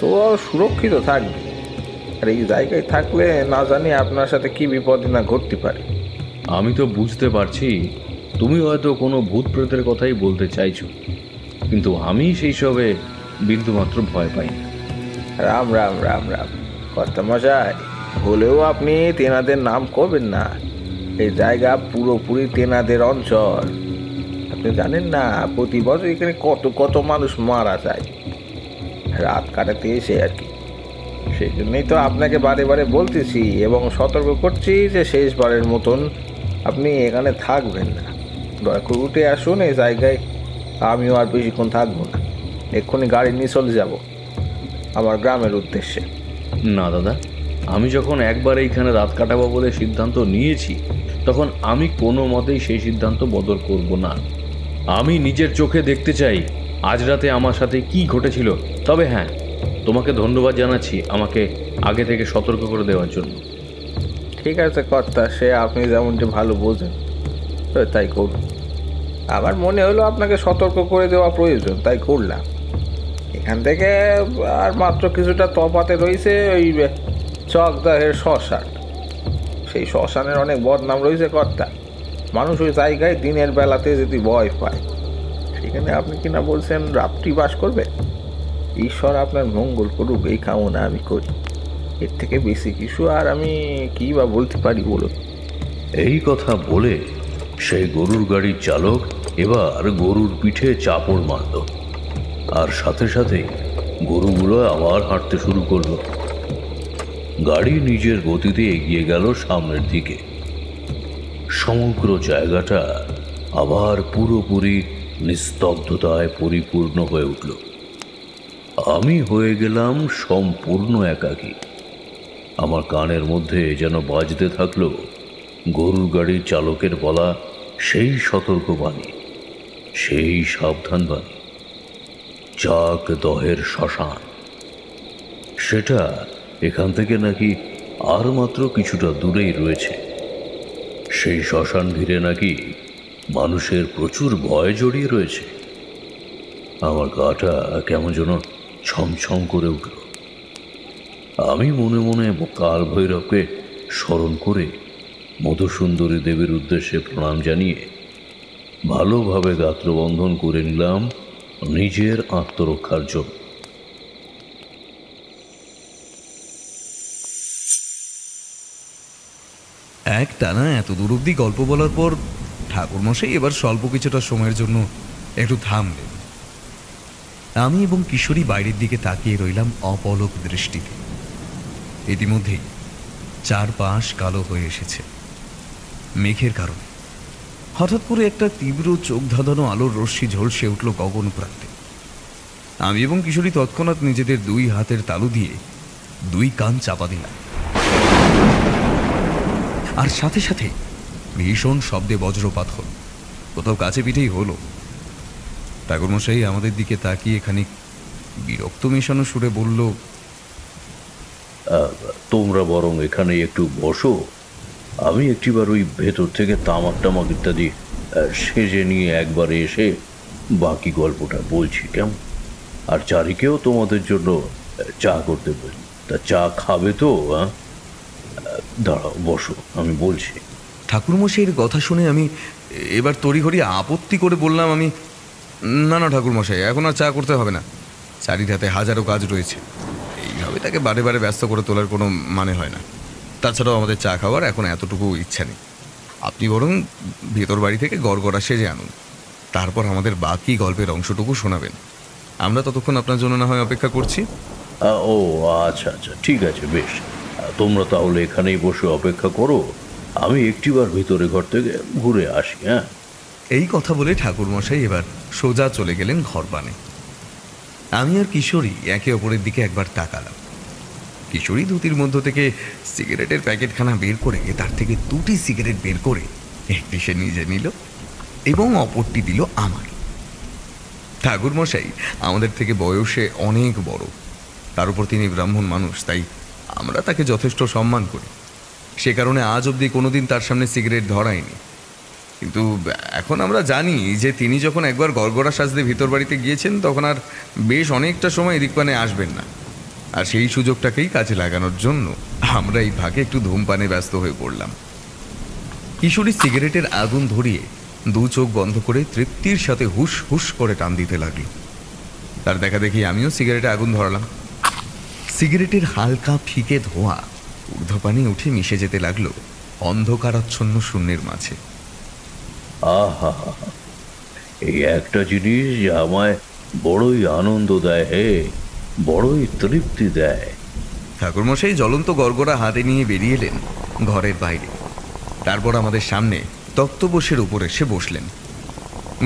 S9: তো সুরক্ষিত থাকবে। আর এই জায়গায় থাকলে না জানি আপনার সাথে কি বিপদ না ঘটতে পারে।
S8: আমি তো বুঝতে পারছি। তুমি হয়তো কোনো ভূত প্রেতের কথাই বলতে চাইছো। কিন্তু আমি সেই সবে বিন্দুমাত্র ভয় পাই
S9: রাম রাম রাম রাম। কর্তামশাই হলেও আপনি তেনাদের নাম করবেন না। এই জায়গা পুরোপুরি তেনাদের অঞ্চল। আপনি জানেন না, প্রতি বছর এখানে কত কত মানুষ মারা যায়। রাত কাটাতে এসে আর কি। সেই জন্যই তো আপনাকে বারে বারে বলতেছি এবং সতর্ক করছি যে শেষবারের মতন আপনি এখানে থাকবেন না। দয়া করে উঠে আসুন এই জায়গায়। আমিও আর বেশিক্ষণ থাকব না। এক্ষুনি গাড়ি নিয়ে চলে যাব আমার গ্রামের উদ্দেশ্যে।
S8: না দাদা আমি যখন একবার এইখানে রাত কাটাবো বলে সিদ্ধান্ত নিয়েছি তখন আমি কোনো মতেই সেই সিদ্ধান্ত বদল করব না। আমি নিজের চোখে দেখতে চাই আজ রাতে আমার সাথে কি ঘটেছিল। তবে হ্যাঁ তোমাকে ধন্যবাদ জানাচ্ছি আমাকে আগে থেকে সতর্ক করে দেওয়ার জন্য।
S9: ঠিক আছে কর্তা সে আপনি যেমনটি ভালো বোঝেন তাই করুন। আমার মনে হলো আপনাকে সতর্ক করে দেওয়া প্রয়োজন, তাই করলাম। এখান থেকে, আর মাত্র কিছুটা তফাতে রয়েছে ওই চকদাহের শ্মশান। সেই শ্মশানের অনেক বদনাম রয়েছে কর্তা। মানুষ ওই জায়গায় দিনের বেলাতে যদি ভয় পায়, সেখানে আপনি কিনা বলছেন রাত্রি বাস করবে? ঈশ্বর আপনার মঙ্গল করুক, এই কামনা আমি করি। এর থেকে বেশি কিছু আর আমি কী বা বলতে পারি বলুন?
S5: এই কথা বলে সেই গরুর গাড়ির চালক এবার গরুর পিঠে চাপড় মারল। আর সাথে সাথে গরুগুলো আবার হাঁটতে শুরু করল। গাড়ি নিজের গতিতে এগিয়ে গেল সামনের দিকে। সমগ্র জায়গাটা আবার পুরোপুরি নিস্তব্ধতায় পরিপূর্ণ হয়ে উঠল। আমি হয়ে গেলাম সম্পূর্ণ একাকী। আমার কানের মধ্যে যেন বাজতে থাকল, গরুর গাড়ির চালকের বলা সেই সতর্কবাণী। সেই সাবধানবাণী চাক দহের শ্মশান। সেটা এখান থেকে নাকি আর মাত্র কিছুটা দূরেই রয়েছে। সেই শ্মশান ঘিরে নাকি মানুষের প্রচুর ভয় জড়িয়ে রয়েছে। আমার গাটা কেমন যেন ছমছম করে উঠল। আমি মনে মনে কাল ভৈরবকে স্মরণ করে মধুসুন্দরী দেবীর উদ্দেশ্যে প্রণাম জানিয়ে ভালোভাবে গাত্রবন্ধন করে নিলাম নিজের আত্মরক্ষার জন্য।
S2: এক টানা এত দূর অব্দি গল্প বলার পর ঠাকুরমশাই এবার স্বল্প কিছুটা সময়ের জন্য একটু থামলেন। আমি এবং কিশোরী বাইরের দিকে তাকিয়ে রইলাম অপলক দৃষ্টিতে। ইতিমধ্যেই চারপাশ কালো হয়ে এসেছে। মেঘের কারণে। হঠাৎ করে একটা তীব্র চোখ ধাঁধানো আলোর রশ্মি ঝলসে উঠল গগন প্রান্তে। আমি এবং কিশোরী তৎক্ষণাৎ নিজেদের দুই হাতের তালু দিয়ে দুই কান চাপা দিলাম। আর সাথে সাথে ভীষণ শব্দে বজ্রপাত হল। কোথাও কাছে পিঠেই হলো। ঠাকুরমশাই আমাদের দিকে তাকিয়ে খানিক বিরক্ত মেশানো সুরে বলল
S5: তোমরা বরং এখানে একটু বসো। আমি একটিবার ওই ভেতর থেকে তামাক টামাক ইত্যাদি সেজে নিয়ে একবারে এসে বাকি গল্পটা বলছি, কেমন? আর চারিকেও তোমাদের জন্য চা করতে বলি। তা চা খাবে তো দাঁড়াও, বসো, আমি বলছি।
S2: ঠাকুরমশাইয়ের কথা শুনে আমি এবার তড়িঘড়ি আপত্তি করে বললাম আমি, না না, ঠাকুরমশাই, এখন আর চা করতে হবে না। চারির হাতে হাজারো কাজ রয়েছে। এইভাবে তাকে বারে বারে ব্যস্ত করে তোলার কোনো মানে হয় না। তাছাড়াও আমাদের চা খাওয়ার এখন এতটুকু ইচ্ছা নেই। আপনি বরং ভেতর বাড়ি থেকে গড়গড়া সেজে আনুন। তারপর আমাদের বাকি গল্পের অংশটুকু শোনাবেন। আমরা ততক্ষণ আপনার জন্য না হয় অপেক্ষা করছি।
S5: ও আচ্ছা আচ্ছা ঠিক আছে বেশ। তোমরা তাহলে এখানেই বসে অপেক্ষা করো। আমি একটিবার ভিতরে ঘর থেকে ঘুরে আসি হ্যাঁ?
S2: এই কথা বলে ঠাকুরমশাই এবার সোজা চলে গেলেন ঘর বানে। আমি আর কিশোরী একে অপরের দিকে একবার তাকালাম। কিশোরী ধুতির মধ্য থেকে সিগারেটের প্যাকেটখানা বের করে তার থেকে দুটি সিগারেট বের করে একটি সে নিজে নিল এবং অপরটি দিল আমার। ঠাকুরমশাই আমাদের থেকে বয়সে অনেক বড়। তার উপর তিনি ব্রাহ্মণ মানুষ, তাই আমরা তাকে যথেষ্ট সম্মান করি। সে কারণে আজ অবধি কোনোদিন তার সামনে সিগারেট ধরায়নি। কিন্তু এখন আমরা জানি যে তিনি যখন একবার গড়গড়া সাজতে ভিতর বাড়িতে গিয়েছেন, তখন আর বেশ অনেকটা সময় এদিক পানে আসবেন না। আর সেই সুযোগটাকেই কাজে লাগানোর জন্য আমরা এই ভাগে একটু ধূমপানে ব্যস্ত হয়ে পড়লাম। কিশোরী সিগারেটের আগুন ধরিয়ে দু চোখ বন্ধ করে তৃপ্তির সাথে হুস হুস করে টান দিতে লাগল। তার দেখা দেখি আমিও সিগারেটে আগুন ধরালাম। সিগারেটের হালকা ফিকে ধোঁয়া ঊর্ধ্বপানে উঠে মিশে যেতে লাগল অন্ধকারাচ্ছন্ন শূন্যের মাঝে।
S5: আহা, এই একটা জিনিস আমায় বড়ই আনন্দ দেয়, হে। বড়ই তৃপ্তি দেয়।
S2: ঠাকুরমশাই জ্বলন্ত গড়গড়া হাতে নিয়ে বেরিয়ে এলেন ঘরের বাইরে। তারপর আমাদের সামনে তক্তবসের উপর এসে বসলেন।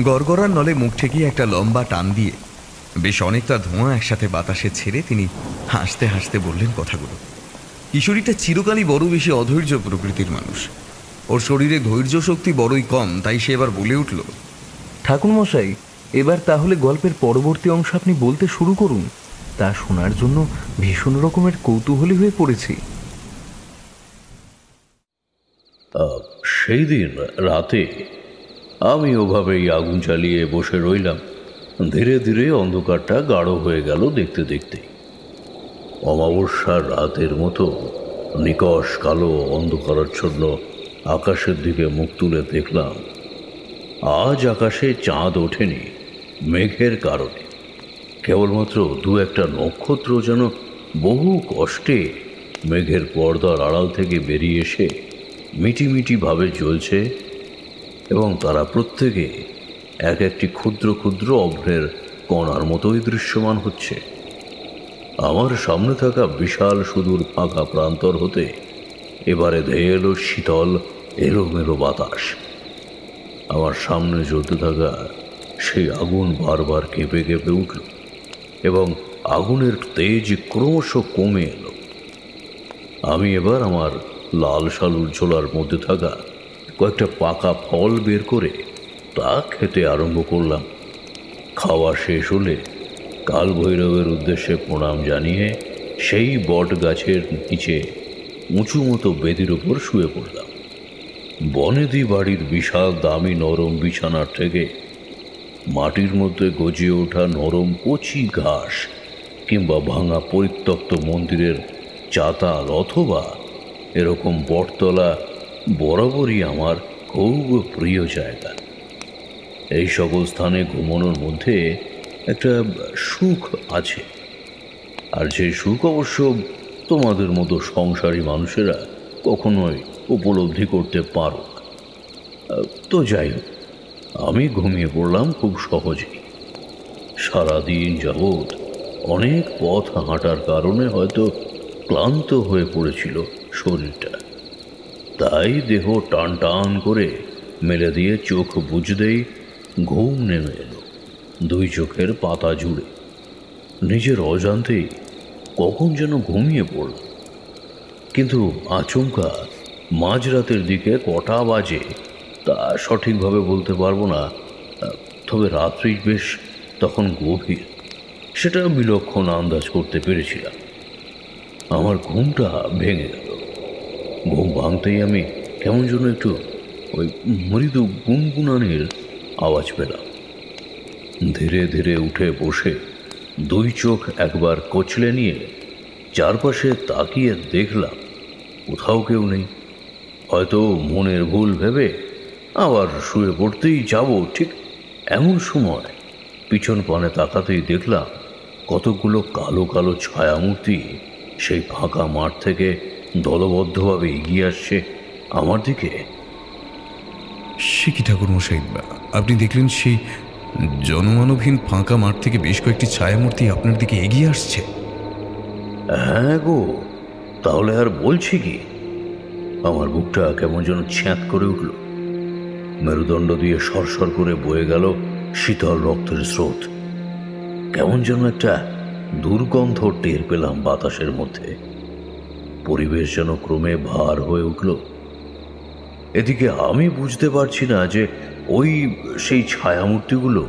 S2: গড়গড়ার নলে মুখ ঠেকিয়ে একটা লম্বা টান দিয়ে বেশ অনেকটা ধোঁয়া একসাথে বাতাসে ছেড়ে তিনি হাসতে হাসতে বললেন কথাগুলো। কিশোরীটা চিরকালই বড় বেশি অধৈর্য প্রকৃতির মানুষ। ওর শরীরে ধৈর্য শক্তি বড়ই কম, তাই সে এবার বলে উঠল,
S6: ঠাকুরমশাই, এবার তাহলে গল্পের পরবর্তী অংশ আপনি বলতে শুরু করুন। তা শোনার জন্য ভীষণ রকমের কৌতূহলী হয়ে পড়েছি।
S5: সেই দিন রাতে আমি ওভাবেই আগুন চালিয়ে বসে রইলাম। ধীরে ধীরে অন্ধকারটা গাঢ় হয়ে গেল দেখতে দেখতে অমাবস্যার রাতের মতো নিকশ কালো অন্ধকারাচ্ছন্ন আকাশের দিকে মুখ তুলে দেখলাম, আজ আকাশে চাঁদ ওঠেনি, মেঘের কারণে। কেবলমাত্র দু একটা নক্ষত্র যেন বহু কষ্টে মেঘের পর্দার আড়াল থেকে বেরিয়ে এসে মিটিমিটি ভাবে জ্বলছে এবং তারা প্রত্যেকে এক একটি ক্ষুদ্র ক্ষুদ্র অভ্রের কণার মতোই দৃশ্যমান হচ্ছে। আমার সামনে থাকা বিশাল সুদূর ফাঁকা প্রান্তর হতে এবারে ধেয়ে এলো শীতল এলোমেলো বাতাস। আমার সামনে জ্বলতে থাকা সেই আগুন বারবার কেঁপে কেঁপে উঠল। এবং আগুনের তেজ ক্রমশ কমে এলো। আমি এবার আমার লাল শালুর ঝোলার মধ্যে থাকা কয়েকটা পাকা ফল বের করে তা খেতে আরম্ভ করলাম। খাওয়া শেষ হলে কাল ভৈরবের উদ্দেশ্যে প্রণাম জানিয়ে সেই বট গাছের নিচে উঁচু মতো বেদির উপর শুয়ে পড়লাম। বনেদি বাড়ির বিশাল দামি নরম বিছানার থেকে মাটির মধ্যে গজিয়ে ওঠা নরম কচি ঘাস কিংবা ভাঙা পরিত্যক্ত মন্দিরের চাতাল অথবা এরকম বটতলা বরাবরই আমার খুব প্রিয় জায়গা। এই সকল স্থানে ঘুমানোর মধ্যে একটা সুখ আছে। আর সেই সুখ অবশ্য তোমাদের মতো সংসারী মানুষেরা কখনোই উপলব্ধি করতে পারো তো যাই হোক আমি ঘুমিয়ে পড়লাম খুব সহজেই। সারাদিন যাবৎ অনেক পথ হাঁটার কারণে হয়তো ক্লান্ত হয়ে পড়েছিল শরীরটা। তাই দেহ টান টান করে মেলে দিয়ে চোখ বুঝতেই ঘুম নেমে এলো, দুই চোখের পাতা জুড়ে। নিজের অজান্তেই কখন যেন ঘুমিয়ে পড়ল। কিন্তু আচমকা মাঝরাতের দিকে কটা বাজে তা সঠিকভাবে বলতে পারব না, তবে রাত্রি বেশ তখন গভীর। সেটা বিলক্ষণ আন্দাজ করতে পেরেছিলাম। আমার ঘুমটা ভেঙে গেল। ঘুম ভাঙতেই আমি কেমন যেন একটু ওই মৃদু গুনগুনানির আওয়াজ পেলাম। ধীরে ধীরে উঠে বসে দুই চোখ একবার কচলে নিয়ে চারপাশে তাকিয়ে দেখলাম, কোথাও কেউ নেই। হয়তো মনের ভুল ভেবে আবার শুয়ে পড়তেই যাব ঠিক এমন সময়। পিছন পানে তাকাতেই দেখলাম কতগুলো কালো কালো ছায়ামূর্তি সেই ফাঁকা মাঠ থেকে দলবদ্ধভাবে এগিয়ে আসছে আমার দিকে।
S2: সে কি ঠাকুরমশাই? আপনি দেখলেন সেই জনমানবহীন ফাঁকা মাঠ থেকে বেশ কয়েকটি ছায়ামূর্তি আপনার দিকে এগিয়ে আসছে?
S5: হ্যাঁ গো তাহলে আর বলছি কি? আমার বুকটা কেমন যেন ছ্যাঁত করে উঠল। মেরুদণ্ড দিয়ে সরসর করে বয়ে গেল শীতল রক্তের স্রোত। কেমন যেন একটা দুর্গন্ধ টের পেলাম বাতাসের মধ্যে। পরিবেশ যেন ক্রমে ভার হয়ে উঠল। এদিকে আমি বুঝতে পারছি না যে ওই সেই ছায়ামূর্তিগুলো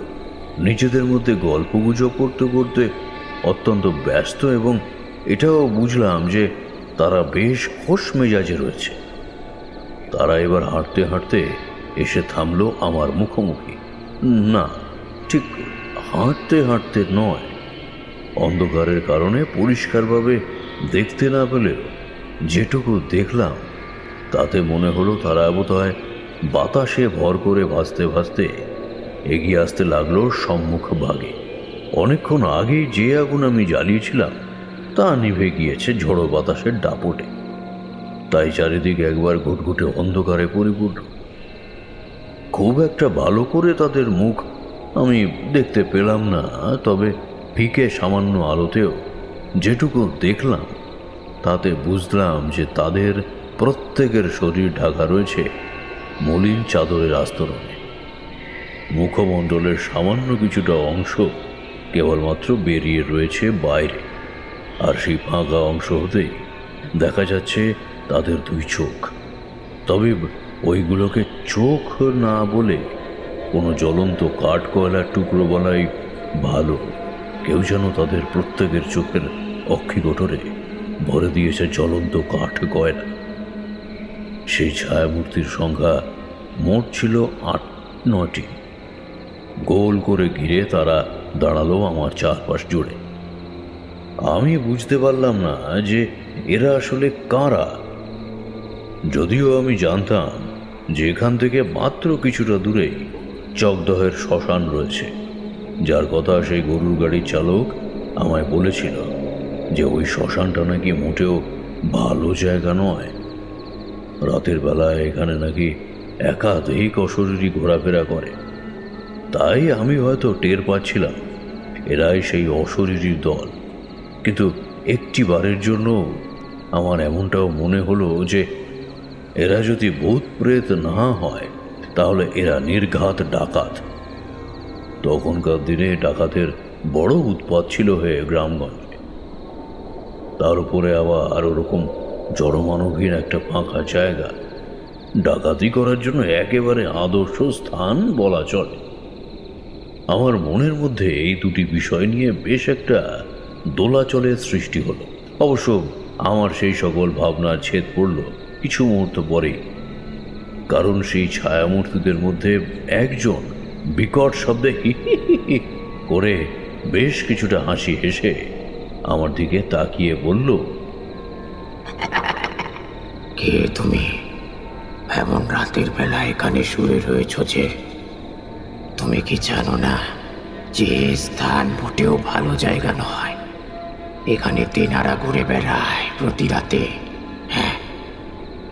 S5: নিজেদের মধ্যে গল্পগুজব করতে করতে অত্যন্ত ব্যস্ত এবং এটাও বুঝলাম যে তারা বেশ খোশ মেজাজে রয়েছে। তারা এবার হাঁটতে হাঁটতে এসে থামলো আমার মুখোমুখি। না, ঠিক হাঁটতে হাঁটতে নয়। অন্ধকারের কারণে পরিষ্কারভাবে দেখতে না পেলেও যেটুকু দেখলাম, তাতে মনে হলো তারা বোধহয় বাতাসে ভর করে ভাসতে ভাসতে এগিয়ে আসতে লাগল সম্মুখ ভাগে। অনেকক্ষণ আগেই যে আগুন আমি জ্বালিয়েছিলাম, তা নিভে গিয়েছে ঝড়ো বাতাসের দাপটে। তাই চারিদিকে একবার ঘুটঘুটে অন্ধকারে পরিপূর্ণ। খুব একটা ভালো করে তাদের মুখ আমি দেখতে পেলাম না, তবে ফিকে সামান্য আলোতেও যেটুকু দেখলাম, তাতে বুঝলাম যে তাদের প্রত্যেকের শরীর ঢাকা রয়েছে মলিন চাদরের আস্তরণে। মুখমণ্ডলের সামান্য কিছুটা অংশ কেবলমাত্র বেরিয়ে রয়েছে বাইরে, আর সেই ফাঁকা অংশ হতেই দেখা যাচ্ছে তাদের দুই চোখ। তবে ওইগুলোকে চোখ না বলে কোনো জ্বলন্ত কাঠ কয়লার টুকরো বলাই ভালো। কেউ যেন তাদের প্রত্যেকের চোখের অক্ষিগোটরে ভরে দিয়েছে জ্বলন্ত কাঠ কয়লা সেই ছায়ামূর্তির সংখ্যা মোট ছিল আট নটি গোল করে ঘিরে তারা দাঁড়াল আমার চারপাশ জুড়ে। আমি বুঝতে পারলাম না যে এরা আসলে কারা। যদিও আমি জানতাম যে এখান থেকে মাত্র কিছুটা দূরেই চকদহের শ্মশান রয়েছে। যার কথা সেই গরুর গাড়ির চালক আমায় বলেছিল যে ওই শ্মশানটা নাকি মোটেও ভালো জায়গা নয়। রাতের বেলায় এখানে নাকি একাধিক অশরীরী ঘোরাফেরা করে। তাই আমি হয়তো টের পাচ্ছিলাম এরাই সেই অশরীরী দল। কিন্তু একটি বারের জন্য আমার এমনটাও মনে হলো যে এরা যদি ভূত প্রেত না হয়, তাহলে এরা নির্ঘাত ডাকাত। তখনকার দিনে ডাকাতের বড় উৎপাত ছিল হয়ে গ্রামগঞ্জে। তার উপরে আবার আর ওরকম জড়মানবহীন একটা ফাঁকা জায়গা। ডাকাতি করার জন্য একেবারে আদর্শ স্থান বলা চলে। আমার মনের মধ্যে এই দুটি বিষয় নিয়ে বেশ একটা দোলাচলের সৃষ্টি হলো। অবশ্য আমার সেই সকল ভাবনার ছেদ পড়ল। কিছু মুহূর্ত পরেই কারণ সেই ছায়ামূর্তিদের মধ্যে একজন বিকট শব্দে করে বেশ কিছুটা হাসি হেসে আমার দিকে তাকিয়ে বলল,
S3: কে তুমি? এমন রাতের বেলা এখানে শুয়ে রয়েছ যে তুমি কি জানো না যে স্থান মোটেও ভালো জায়গা নয়? এখানে তেনারা ঘুরে বেড়ায় প্রতি রাতে।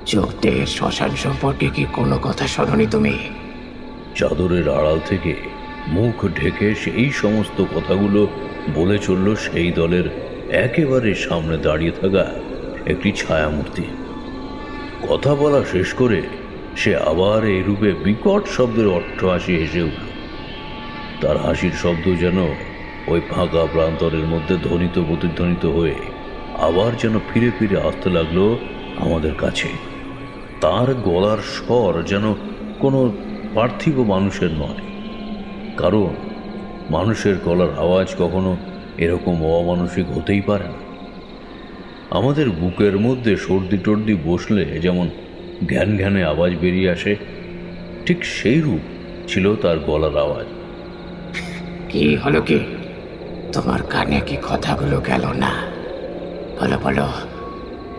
S3: চোখদের শ্মশান সম্পর্কে কি কোনো কথা শোনি তুমি?
S5: চাদরের আড়াল থেকে মুখ ঢেকে সেই সমস্ত কথাগুলো বলে চলল সেই দলের একেবারে সামনে দাঁড়িয়ে থাকা একটি ছায়ামূর্তি। কথা বলা শেষ করে সে আবার এই রূপে বিকট শব্দের অর্থ হাসি হেসে উঠল। তার হাসির শব্দ যেন ওই ফাঁকা প্রান্তরের মধ্যে ধ্বনিত প্রতিধ্বনিত হয়ে আবার যেন ফিরে ফিরে আসতে লাগল আমাদের কাছে। তার গলার স্বর যেন কোনো পার্থিব মানুষের নয়। কারণ মানুষের গলার আওয়াজ কখনো এরকম অমানসিক হতেই পারে না। আমাদের বুকের মধ্যে সর্দি টর্দি বসলে যেমন ঘ্যান ঘ্যানে আওয়াজ বেরিয়ে আসে, ঠিক সেই রূপ ছিল তার গলার আওয়াজ।
S3: কি হলো কি? তোমার কানে কি কথাগুলো গেল না? বলো বলো,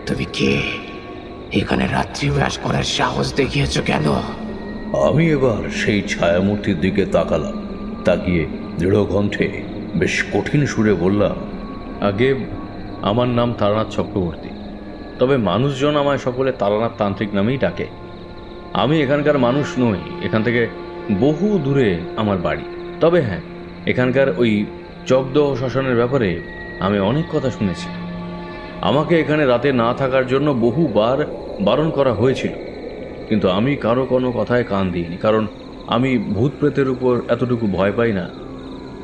S3: তুমি কে? এখানে রাত্রি রাত্রিবাস করার সাহস দেখিয়েছ কেন?
S5: আমি এবার সেই ছায়ামূর্তির দিকে তাকালাম। তাকিয়ে দৃঢ় কণ্ঠে বেশ কঠিন সুরে বললাম,
S8: আগে আমার নাম তারানাথ চক্রবর্তী। তবে মানুষজন আমায় সকলে তারানাথ তান্ত্রিক নামেই ডাকে। আমি এখানকার মানুষ নই, এখান থেকে বহু দূরে আমার বাড়ি। তবে হ্যাঁ এখানকার ওই চকদহ শ্মশানের ব্যাপারে আমি অনেক কথা শুনেছি। আমাকে এখানে রাতে না থাকার জন্য বহুবার বারণ করা হয়েছিল। কিন্তু আমি কারও কোনো কথায় কান দিইনি, কারণ আমি ভূত প্রেতের উপর এতটুকু ভয় পাই না।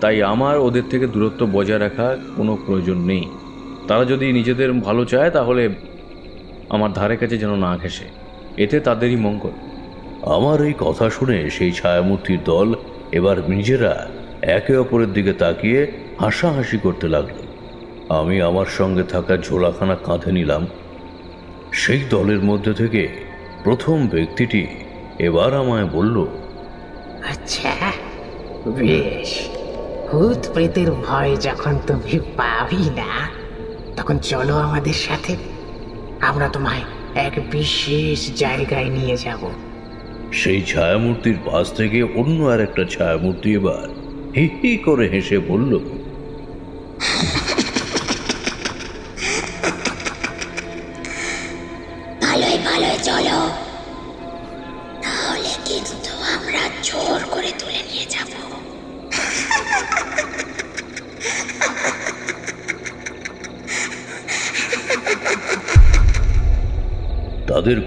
S8: তাই আমার ওদের থেকে দূরত্ব বজায় রাখা কোনো প্রয়োজন নেই। তারা যদি নিজেদের ভালো চায়, তাহলে আমার ধারে কাছে যেন না ঘেসে এতে তাদেরই মঙ্গল।
S5: আমার এই কথা শুনে সেই ছায়ামূর্তির দল এবার নিজেরা একে অপরের দিকে তাকিয়ে হাসাহাসি করতে লাগল। আমি আমার সঙ্গে থাকা ঝোলাখানা কাঁধে নিলাম। সেই দলের মধ্যে থেকে প্রথম ব্যক্তিটি এবার আমায় বলল
S3: আচ্ছা বেশ। ভূত প্রেতের ভয় যখন তুমি পাবি না তখন চলো আমাদের সাথে। আমরা তোমায় এক বিশেষ জায়গায় নিয়ে যাব।
S5: সেই ছায়ামূর্তির পাশ থেকে অন্য আর একটা ছায়ামূর্তি এবার হি হি করে হেসে বলল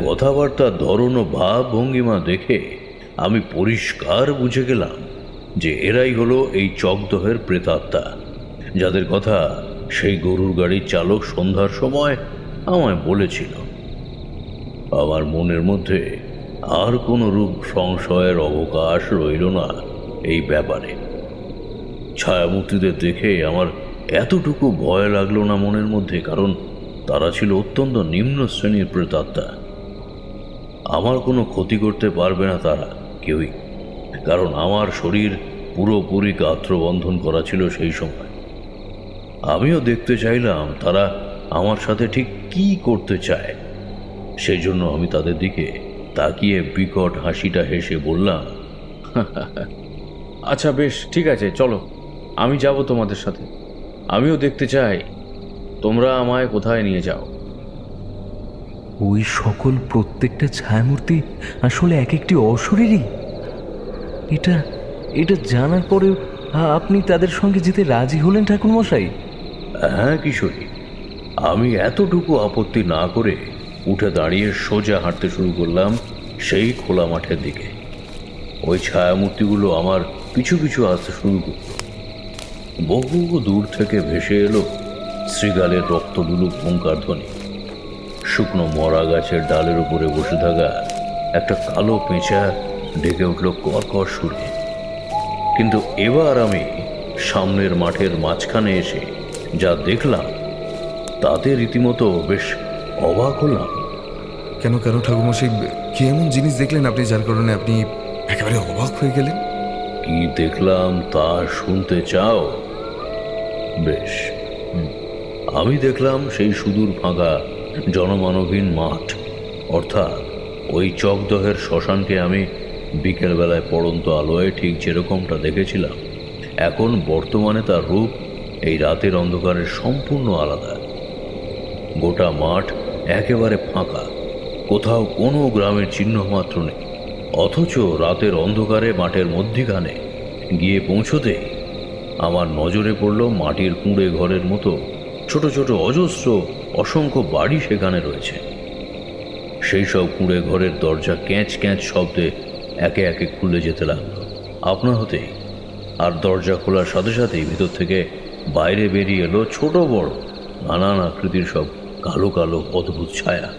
S5: কথাবার্তার ধরন ও ভাব ভঙ্গিমা দেখে আমি পরিষ্কার বুঝে গেলাম যে এরাই হলো এই চকদহের প্রেতাত্মা, যাদের কথা সেই গরুর গাড়ির চালক সন্ধ্যার সময় আমায় বলেছিল। আমার মনের মধ্যে আর কোনো রূপ সংশয়ের অবকাশ রইল না এই ব্যাপারে। ছায়ামূর্তিদের দেখে আমার এতটুকু ভয় লাগল না মনের মধ্যে, কারণ তারা ছিল অত্যন্ত নিম্ন শ্রেণির প্রেতাত্মা। আমার কোনো ক্ষতি করতে পারবে না তারা, কেউই। কারণ আমার শরীর পুরোপুরি গাত্রবন্ধন করা ছিল সেই সময়। আমিও দেখতে চাইলাম তারা আমার সাথে ঠিক কি করতে চায়। সেই জন্য আমি তাদের দিকে তাকিয়ে বিকট হাসিটা হেসে বললাম
S8: আচ্ছা বেশ, ঠিক আছে, চলো। আমি যাব তোমাদের সাথে। আমিও দেখতে চাই। তোমরা আমায় কোথায় নিয়ে যাও?
S6: ওই সকল প্রত্যেকটা ছায়ামূর্তি আসলে এক একটি অশরীরই? এটা এটা জানার পরেও আপনি তাদের সঙ্গে যেতে রাজি হলেন ঠাকুরমশাই?
S5: হ্যাঁ কিশোরী। আমি এতটুকু আপত্তি না করে উঠে দাঁড়িয়ে সোজা হাঁটতে শুরু করলাম সেই খোলা মাঠের দিকে। ওই ছায়ামূর্তিগুলো আমার পিছু পিছু আসতে শুরু করল। বহু দূর থেকে ভেসে এলো শ্রীগালের রক্তডুলু হুঙ্কার ধ্বনি। শুকনো মরা গাছের ডালের উপরে বসে থাকা একটা কালো পেঁচা ডেকে উঠল কর্কর সুরে। কিন্তু এবার আমি সামনের মাঠের মাঝখানে এসে যা দেখলাম তাতে রীতিমতো বেশ অবাক হলাম।
S2: কেন কেন ঠাকুরমশাই কি এমন জিনিস দেখলেন আপনি যার কারণে আপনি একেবারে অবাক হয়ে গেলেন?
S5: কি দেখলাম তা শুনতে চাও? বেশ আমি দেখলাম সেই সুদূর ফাঁকা জনমানবহীন মাঠ। অর্থাৎ ওই চকদহের শ্মশানকে আমি বিকেলবেলায় পড়ন্ত আলোয় ঠিক যেরকমটা দেখেছিলাম, এখন বর্তমানে তার রূপ এই রাতের অন্ধকারের সম্পূর্ণ আলাদা। গোটা মাঠ একেবারে ফাঁকা, কোথাও কোনো গ্রামের চিহ্ন মাত্র নেই। অথচ রাতের অন্ধকারে মাঠের মধ্যিখানে গিয়ে পৌঁছতে আমার নজরে পড়ল মাটির কুঁড়ে ঘরের মতো ছোট ছোট অজস্র অসংখ্য বাড়ি সেখানে রয়েছে। সেই সব কুঁড়ে ঘরের দরজা ক্যাঁচ ক্যাঁচ শব্দে একে একে খুলে যেতে লাগল। আপনা হতেই। আর দরজা খোলার সাথে সাথেই ভিতর থেকে বাইরে বেরিয়ে এলো ছোট বড়, নানান আকৃতির সব কালো কালো অদ্ভুত ছায়া।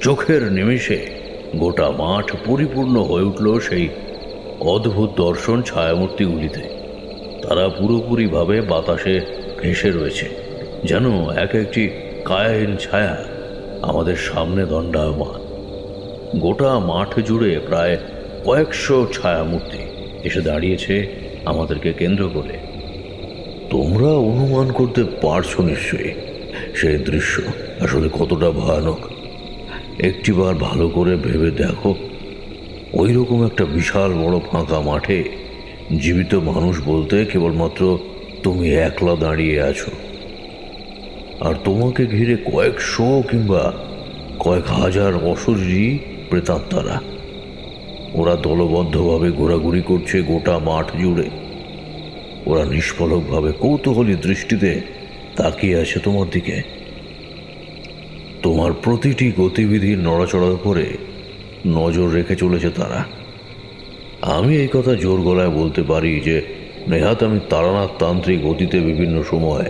S5: চোখের নিমেষে গোটা মাঠ পরিপূর্ণ হয়ে উঠল সেই অদ্ভুত দর্শন ছায়ামূর্তিগুলিতে। তারা পুরোপুরিভাবে বাতাসে ভেসে রয়েছে। যেন এক একটি কায়াহীন ছায়া আমাদের সামনে দণ্ডায়মান। গোটা মাঠ জুড়ে প্রায় কয়েকশো ছায়ামূর্তি এসে দাঁড়িয়েছে আমাদেরকে কেন্দ্র করে। তোমরা অনুমান করতে পারছ নিশ্চয়ই সেই দৃশ্য আসলে কতটা ভয়ানক। একটিবার ভালো করে ভেবে দেখো ওই রকম একটা বিশাল বড় ফাঁকা মাঠে জীবিত মানুষ বলতে কেবলমাত্র তুমি একলা দাঁড়িয়ে আছো। আর তোমাকে ঘিরে কয়েকশো কিংবা কয়েক হাজার অশরীরী প্রেতাত্মারা। ওরা দলবদ্ধভাবে ঘোরাঘুরি করছে গোটা মাঠ জুড়ে। ওরা নিষ্ফলকভাবে কৌতূহলী দৃষ্টিতে তাকিয়ে আছে তোমার দিকে। তোমার প্রতিটি গতিবিধির নড়াচড়ার উপরে নজর রেখে চলেছে তারা। আমি এই কথা জোর গলায় বলতে পারি যে, নেহাত আমি তারানাথ তান্ত্রিক গতিতে বিভিন্ন সময়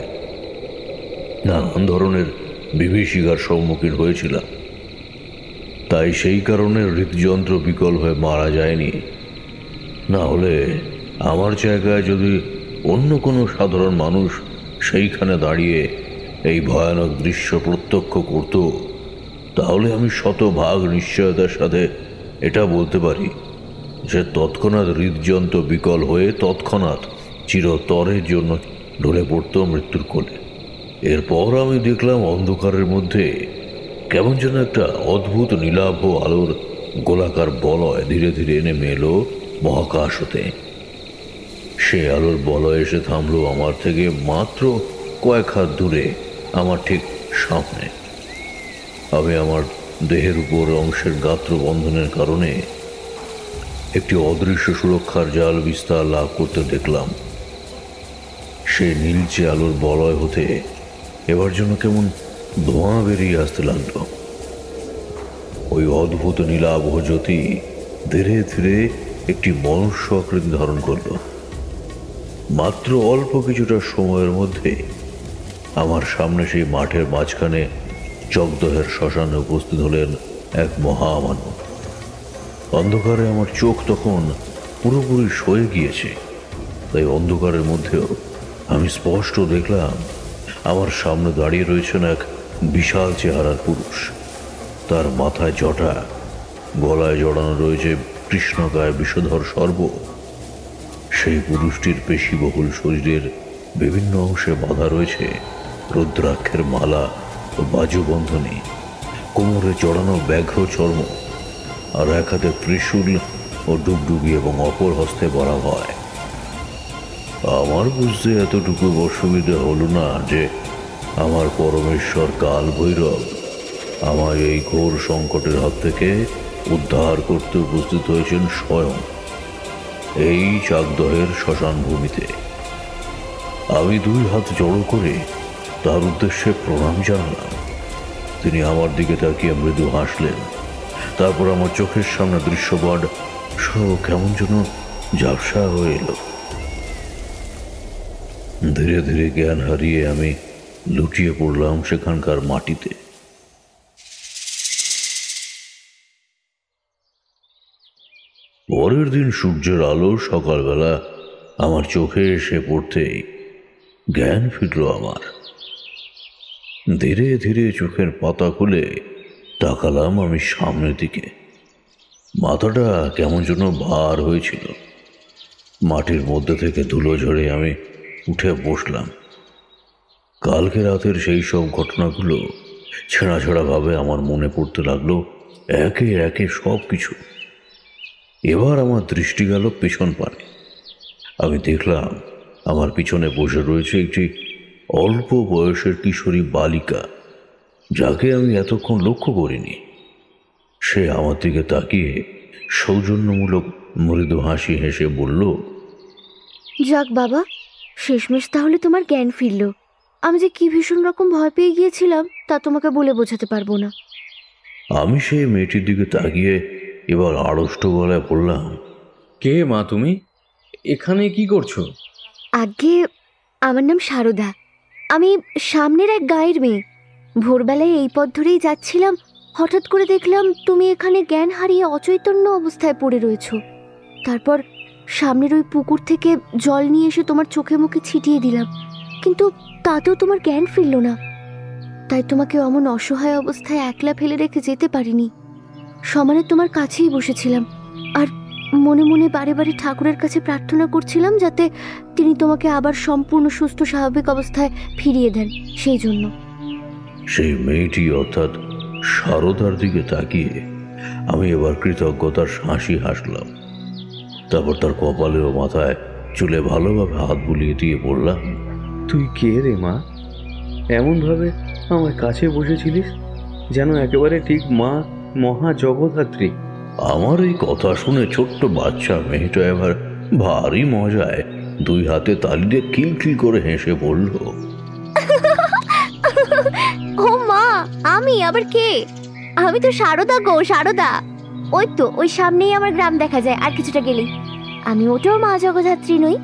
S5: নানান ধরনের বিভীষিকার সম্মুখীন হয়েছিলাম। তাই সেই কারণে হৃদযন্ত্র বিকল হয়ে মারা যায়নি। না হলে আমার জায়গায় যদি অন্য কোনো সাধারণ মানুষ সেইখানে দাঁড়িয়ে এই ভয়ানক দৃশ্য প্রত্যক্ষ করত, তাহলে আমি শতভাগ নিশ্চয়তার সাথে এটা বলতে পারি যে তৎক্ষণাৎ হৃদযন্ত্র বিকল হয়ে তৎক্ষণাৎ চিরতরের জন্য ঢলে পড়ত মৃত্যুর কোলে। এরপর আমি দেখলাম অন্ধকারের মধ্যে কেমন যেন একটা অদ্ভুত নীলাভ আলোর গোলাকার বলয় ধীরে ধীরে নেমে এলো মহাকাশ হতে। সে আলোর বলয় এসে থামলো আমার থেকে মাত্র কয়েক হাত দূরে, আমার ঠিক সামনে। আমি আমার দেহের উপর অংশের গাত্র বন্ধনের কারণে একটি অদৃশ্য সুরক্ষার জাল বিস্তার লাভ করতে দেখলাম। সে নীলচে আলোর বলয় হতে এবার যেন কেমন ধোঁয়া বেরিয়ে আসতে লাগল। ওই অদ্ভুত নীলাভ জ্যোতি ধীরে ধীরে একটি মনুষ্য আকৃতি ধারণ করল। মাত্র অল্প কিছুটা সময়ের মধ্যে আমার সামনে সেই মাঠের মাঝখানে চকদহের শ্মশানে উপস্থিত হলেন এক মহামানব। অন্ধকারে আমার চোখ তখন পুরোপুরি সয়ে গিয়েছে। তাই অন্ধকারের মধ্যেও আমি স্পষ্ট দেখলাম আমার সামনে দাঁড়িয়ে রয়েছেন এক বিশাল চেহারার পুরুষ। তার মাথায় জটা, গলায় জড়ানো রয়েছে কৃষ্ণকায় বিষধর সর্ব। সেই পুরুষটির পেশিবহুল শরীরের বিভিন্ন অংশে বাঁধা রয়েছে রুদ্রাক্ষের মালা ও বাজুবন্ধনী। কোমরে চড়ানো ব্যাঘ্র চর্ম আর এক হাতে ত্রিশূল ও ডুবডুবি এবং অপর হস্তে বরা হয়। আমার বুঝতে এতটুকু অসুবিধা হলো না যে আমার পরমেশ্বর কাল ভৈরব আমায় এই ঘোর সংকটের হাত থেকে উদ্ধার করতে উপস্থিত হয়েছেন স্বয়ং এই চাকদহের শ্মশান ভূমিতে আমি দুই হাত জড়ো করে তার উদ্দেশ্যে প্রণাম জানালাম। তিনি আমার দিকে তাকিয়ে মৃদু হাসলেন। তারপর আমার চোখের সামনে দৃশ্যপট সব কেমন যেন ঝাপসা হয়ে এলো। ধীরে ধীরে জ্ঞান হারিয়ে আমি লুটিয়ে পড়লাম সেখানকার মাটিতে। পরের দিন সূর্যের আলো সকালবেলা আমার চোখে এসে পড়তেই জ্ঞান ফিরল আমার। ধীরে ধীরে চোখের পাতা খুলে তাকালাম আমি সামনের দিকে। মাথাটা কেমন যেন ভার হয়েছিল। মাটির মধ্যে থেকে ধুলো ঝরে আমি উঠে বসলাম। কালকে রাতের সেই সব ঘটনাগুলো ছেঁড়া ছেঁড়াভাবে আমার মনে পড়তে লাগল, একে একে সব কিছু। এবার আমার দৃষ্টি গেল পেছন পানে। আমি দেখলাম, আমার পিছনে বসে রয়েছে একটি অল্প বয়সের কিশোরী বালিকা, যাকে আমি এতক্ষণ লক্ষ্য করিনি। সে আমার দিকে তাকিয়ে সৌজন্যমূলক মৃদু হাসি হেসে বলল,
S10: যাক বাবা শেষমেশ তাহলে তোমার জ্ঞান ফিরল। আমি যে কি ভীষণ রকম ভয় পেয়ে গিয়েছিলাম তা তোমাকে বলে বোঝাতে পারব না।
S5: আমি সেই মেয়েটির দিকে তাকিয়ে এবার আড়ষ্ট গলায় বললাম
S8: কে মা তুমি? এখানে কি করছ?
S10: আগে আমার নাম সারদা। আমি সামনের এক গায়ের মেয়ে। ভোরবেলায় এই পথ ধরেই যাচ্ছিলাম হঠাৎ করে দেখলাম তুমি এখানে জ্ঞান হারিয়ে অচৈতন্য অবস্থায় পড়ে রয়েছো। তারপর সামনের ওই পুকুর থেকে জল নিয়ে এসে তোমার চোখে মুখে ছিটিয়ে দিলাম। কিন্তু তাতেও তোমার জ্ঞান ফিরল না। তাই তোমাকে অমন অসহায় অবস্থায় একলা ফেলে রেখে যেতে পারিনি। সমানে তোমার কাছেই বসেছিলাম। আর মনে মনে বারে বারে ঠাকুরের কাছে প্রার্থনা করছিলাম যাতে তিনি তোমাকে আবার সম্পূর্ণ সুস্থ স্বাভাবিক অবস্থায় ফিরিয়ে দেন সেই জন্য।
S5: সেই মেয়েটি অর্থাৎ সারদার দিকে তাকিয়ে আমি এবার কৃতজ্ঞতার হাসি হাসলাম। তারপর তার কপালে ও মাথায় চুলে ভালোভাবে হাত বুলিয়ে দিয়ে বললাম
S8: তুই কে রে মা? এমনভাবে আমার কাছে বসেছিলিস যেন একেবারে ঠিক মা মহা জগদ্ধাত্রী
S5: আমার এই কথা শুনে ছোট্ট বাচ্চা মেয়েটা এবার ভারী মজায় দুই হাতে তালি দিয়ে কিলকিল করে হেসে বলল
S10: ও মা আমি আবার কে? আমি তো সারদা গো সারদা। ওই তো ওই সামনেই আমার গ্রাম দেখা যায় আর কিছুটা গেলেই। আমি ওটাও মা জগদ্ধাত্রী নই।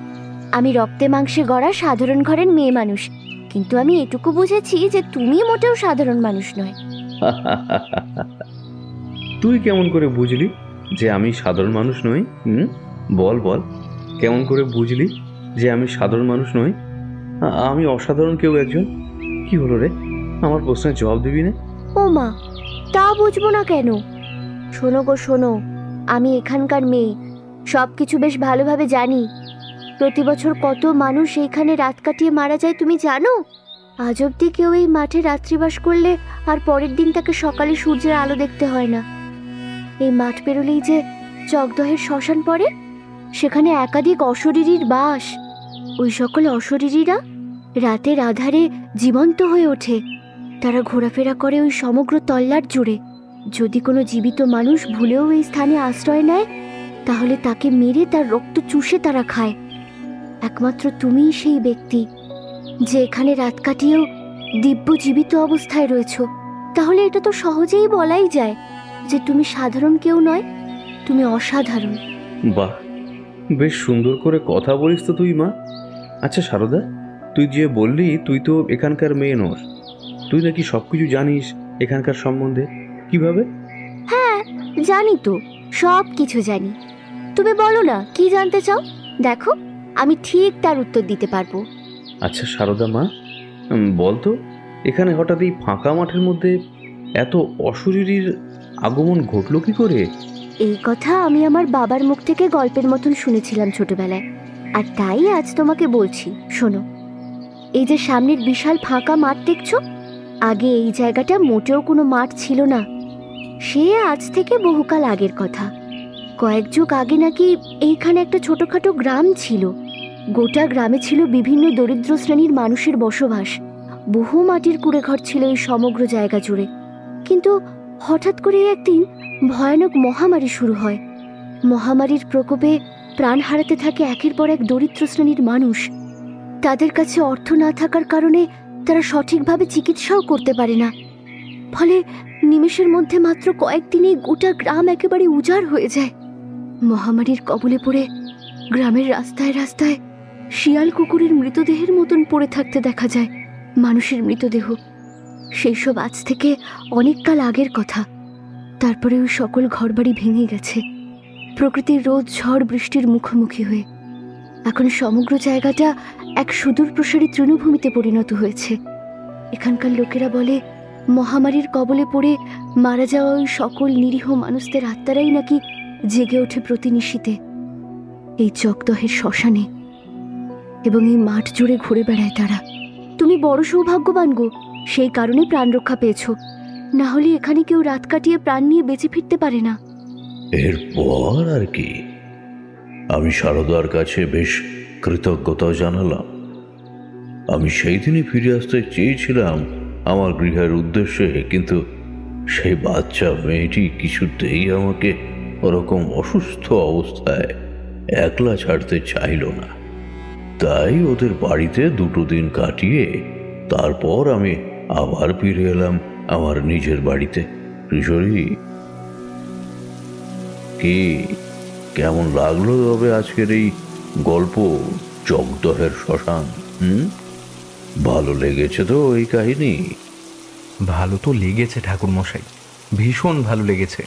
S10: আমি রক্তে মাংসে গড়া সাধারণ ঘরের মেয়ে মানুষ। কিন্তু আমি এটুকু বুঝেছি যে তুমি মোটেও সাধারণ মানুষ নয়।
S8: তুই কেমন করে বুঝলি যে আমি সাধারণ মানুষ নই? হুম? বল বল। কেমন করে বুঝলি যে আমি সাধারণ মানুষ নই? আমি অসাধারণ কেউ একজন? কি হলো রে? আমার প্রশ্নের জবাব দিবি না?
S10: ও মা তা বুঝব না কেন? শোনো গো, শোনো। আমি এখানকার মেয়ে। সব কিছু বেশ ভালোভাবে জানি। প্রতি বছর কত মানুষ এইখানে রাত কাটিয়ে মারা যায় তুমি জানো? আজ অব্দি কেউ এই মাঠে রাত্রিবাস করলে আর পরের দিন তাকে সকালে সূর্যের আলো দেখতে হয় না। এই মাঠ পেরোলেই যে চকদহের শ্মশান পড়ে, সেখানে একাধিক অশরীরীর বাস। ওই সকল অশরীরীরা রাতের আধারে জীবন্ত হয়ে ওঠে। তারা ঘোরাফেরা করে ওই সমগ্র তল্লাট জুড়ে। যদি কোনো জীবিত মানুষ ভুলেও এই স্থানে আশ্রয় নেয়, তাহলে তাকে মেরে তার রক্ত চুষে তারা খায়। একমাত্র তুমিই সেই ব্যক্তি, যে এখানে রাত কাটিয়েও দিব্য জীবিত অবস্থায় রয়েছ। তাহলে এটা তো সহজেই বলাই যায় যে তুমি সাধারণ কেউ নয়, তুমি অসাধারণ।
S8: বাহ, বেশ সুন্দর করে কথা বলিস তো তুই, মা। আচ্ছা সারদা, তুই যে বললি, তুই তো এখানকার মেয়ে নোস। তুই নাকি সব কিছু জানিস এখানকার সম্বন্ধে? কীভাবে?
S10: হ্যাঁ জানি তো সব কিছু জানি। তুমি বলো না কি জানতে চাও? দেখো আমি ঠিক তার উত্তর দিতে পারব।
S8: আচ্ছা সারদা মা উম, বল তো এখানে হঠাৎ এই ফাঁকা মাঠের মধ্যে এত অশরীরীর আগমন ঘটলো কি করে?
S10: এই কথা আমি আমার বাবার মুখ থেকে গল্পের মতন শুনেছিলাম ছোটবেলায়। আর তাই আজ তোমাকে বলছি শোনো। এই যে সামনের বিশাল ফাঁকা মাঠ দেখছ আগে এই জায়গাটা মোটেও কোনো মাঠ ছিল না। সে আজ থেকে বহুকাল আগের কথা। কয়েক যুগ আগে নাকি এইখানে একটা ছোটখাটো গ্রাম ছিল। গোটা গ্রামে ছিল বিভিন্ন দরিদ্র শ্রেণির মানুষের বসবাস। বহু মাটির কুড়েঘর ছিল এই সমগ্র জায়গা জুড়ে। কিন্তু হঠাৎ করে একদিন ভয়ানক মহামারী শুরু হয়। মহামারীর প্রকোপে প্রাণ হারাতে থাকে একের পর এক দরিদ্র শ্রেণির মানুষ। তাদের কাছে অর্থ না থাকার কারণে তারা সঠিকভাবে চিকিৎসাও করতে পারে না। ফলে নিমেষের মধ্যে মাত্র কয়েকদিনেই গোটা গ্রাম একেবারে উজাড় হয়ে যায়। মহামারীর কবলে পড়ে গ্রামের রাস্তায় রাস্তায় শিয়াল কুকুরের মৃতদেহের মতন পড়ে থাকতে দেখা যায়। মানুষের মৃতদেহ। সেই সব আজ থেকে অনেককাল আগের কথা। তারপরে ওই সকল ঘরবাড়ি ভেঙে গেছে। প্রকৃতির রোদ, ঝড়, বৃষ্টির মুখোমুখি হয়ে। এখন সমগ্র জায়গাটা এক সুদূর প্রসারী তৃণভূমিতে পরিণত হয়েছে। এখানকার লোকেরা বলে মহামারীর কবলে পড়ে মারা যাওয়া ওই সকল নিরীহ মানুষদের আত্মারাই নাকি জেগে ওঠে প্রতিনিশীতে। এই চকদহের শ্মশানে এবং এই মাঠ জুড়ে ঘুরে বেড়ায় তারা। তুমি বড় সৌভাগ্যবান গো, সেই কারণে প্রাণ রক্ষা পেয়েছ। না হলে এখানে কেউ রাত কাটিয়ে প্রাণ নিয়ে বেঁচে ফিরতে পারে না।
S5: এরপর আর কি? আমি সারদার কাছে বেশ কৃতজ্ঞতা জানালাম। আমি সেই দিনই ফিরে আসতে চেয়েছিলাম আমার গৃহের উদ্দেশ্যে, কিন্তু সেই বাচ্চা মেয়েটি কিছুতেই আমাকে ওরকম অসুস্থ অবস্থায় একলা ছাড়তে চাইল না। তাই ওদের বাড়িতে দুটো দিন কাটিয়ে তারপর আমি আবার ফিরে এলাম আমার নিজের বাড়িতে। কিশোরী, কি কেমন লাগল তবে আজকের এই গল্প জগদহের শ্মশান, হুম? ভালো লেগেছে তো এই কাহিনী।
S6: ভালো তো লেগেছে ঠাকুরমশাই। ভীষণ ভালো লেগেছে।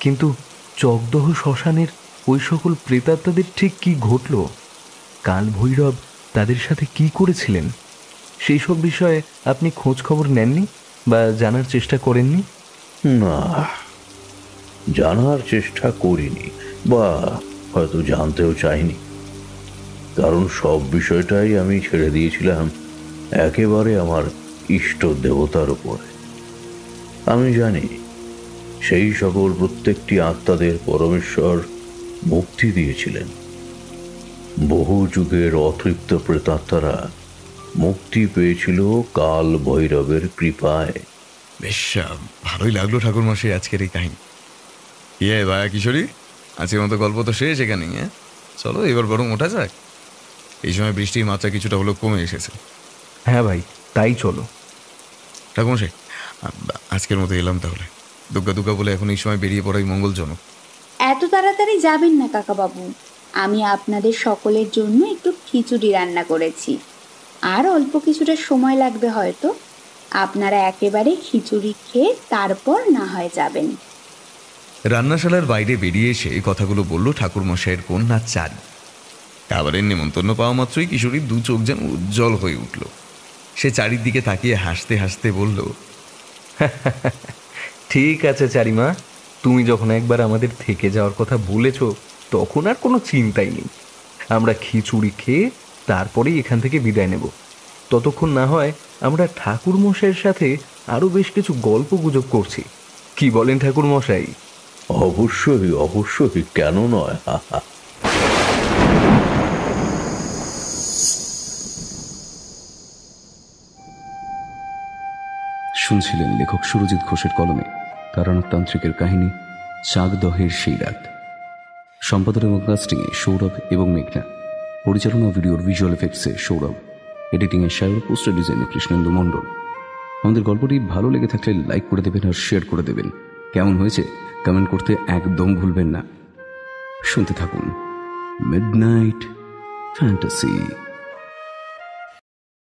S6: কিন্তু চকদহ শ্মশানের ওই সকল প্রেতাত্মাদের ঠিক কি ঘটল? কাল ভৈরব তাদের সাথে কি করেছিলেন? সেই সব বিষয়ে আপনি খোঁজ খবর নেননি বা জানার চেষ্টা করেননি?
S5: না জানার চেষ্টা করিনি বা হয়তো জানতেও চাইনি। কারণ সব বিষয়টাই আমি ছেড়ে দিয়েছিলাম। একেবারে আমার ইষ্ট দেবতার উপরে। আমি জানি, সেই সকল প্রত্যেকটি আত্মাদের পরমেশ্বর মুক্তি দিয়েছিলেন। বহু যুগের অতৃপ্ত প্রেতাত্মারা মুক্তি পেয়েছিল কাল ভৈরবের কৃপায়।
S2: বেশ, ভালোই লাগল ঠাকুর মশাই আজকের এই কাহিনী। ইয়ে ভায়া কিশোরী, আজকের মতো গল্প তো শেষ এখানেই হ্যাঁ? চলো, এবার বরং ওঠা যাক। এই সময় বৃষ্টির মাত্রা কিছুটা হলেও কমে এসেছে।
S6: হ্যাঁ ভাই তাই চলো।
S2: ঠাকুর মশাই আজকের মতো এলাম তাহলে। দুগ্গা দুগ্গা বলে এখন এই সময় বেরিয়ে পড়াই মঙ্গলজনক।
S4: এত তাড়াতাড়ি যাবেন না কাকাবাবু। আমি আপনাদের সকলের জন্য একটু খিচুড়ি রান্না করেছি। আর অল্প কিছুটা সময় লাগবে হয়তো। আপনারা একেবারে খিচুড়ি খেয়ে তারপর না হয় যাবেন।
S2: রান্নাশালার বাইরে বেরিয়ে এসে এই কথাগুলো বলল ঠাকুর মশাইয়ের কন্যা চারি খাবারের নেমন্তন্ন পাওয়া মাত্রই কিশোরীর দু চোখ যেন উজ্জ্বল হয়ে উঠল। সে চারিদিকে তাকিয়ে হাসতে হাসতে বলল
S6: ঠিক আছে চারিমা তুমি যখন একবার আমাদের থেকে যাওয়ার কথা বলেছ তখন আর কোনো চিন্তাই নেই। আমরা খিচুড়ি খেয়ে তারপরেই এখান থেকে বিদায় নেব। ততক্ষণ না হয় আমরা ঠাকুর মশাইয়ের সাথে আরও বেশ কিছু গল্প গুজব করছি। কি বলেন ঠাকুর মশাই
S5: অবশ্যই অবশ্যই কেন নয়?
S1: শুনছিলেন লেখক সুরজিৎ ঘোষের কলমে তারানাথ তান্ত্রিকের কাহিনী চাকদহের সেই রাত। সম্পাদন এবং কাস্টিংয়ে সৌরভ এবং মেঘনা। পরিচালনা ভিডিওর ভিজুয়াল এফেক্টসে সৌরভ। এডিটিংয়ে শায়র পোস্টার ডিজাইনে কৃষ্ণেন্দু মণ্ডল। আমাদের গল্পটি ভালো লেগে থাকলে লাইক করে দেবেন আর শেয়ার করে দেবেন। কেমন হয়েছে? কমেন্ট করতে একদম ভুলবেন না। শুনতে থাকুন। Mid night fantasy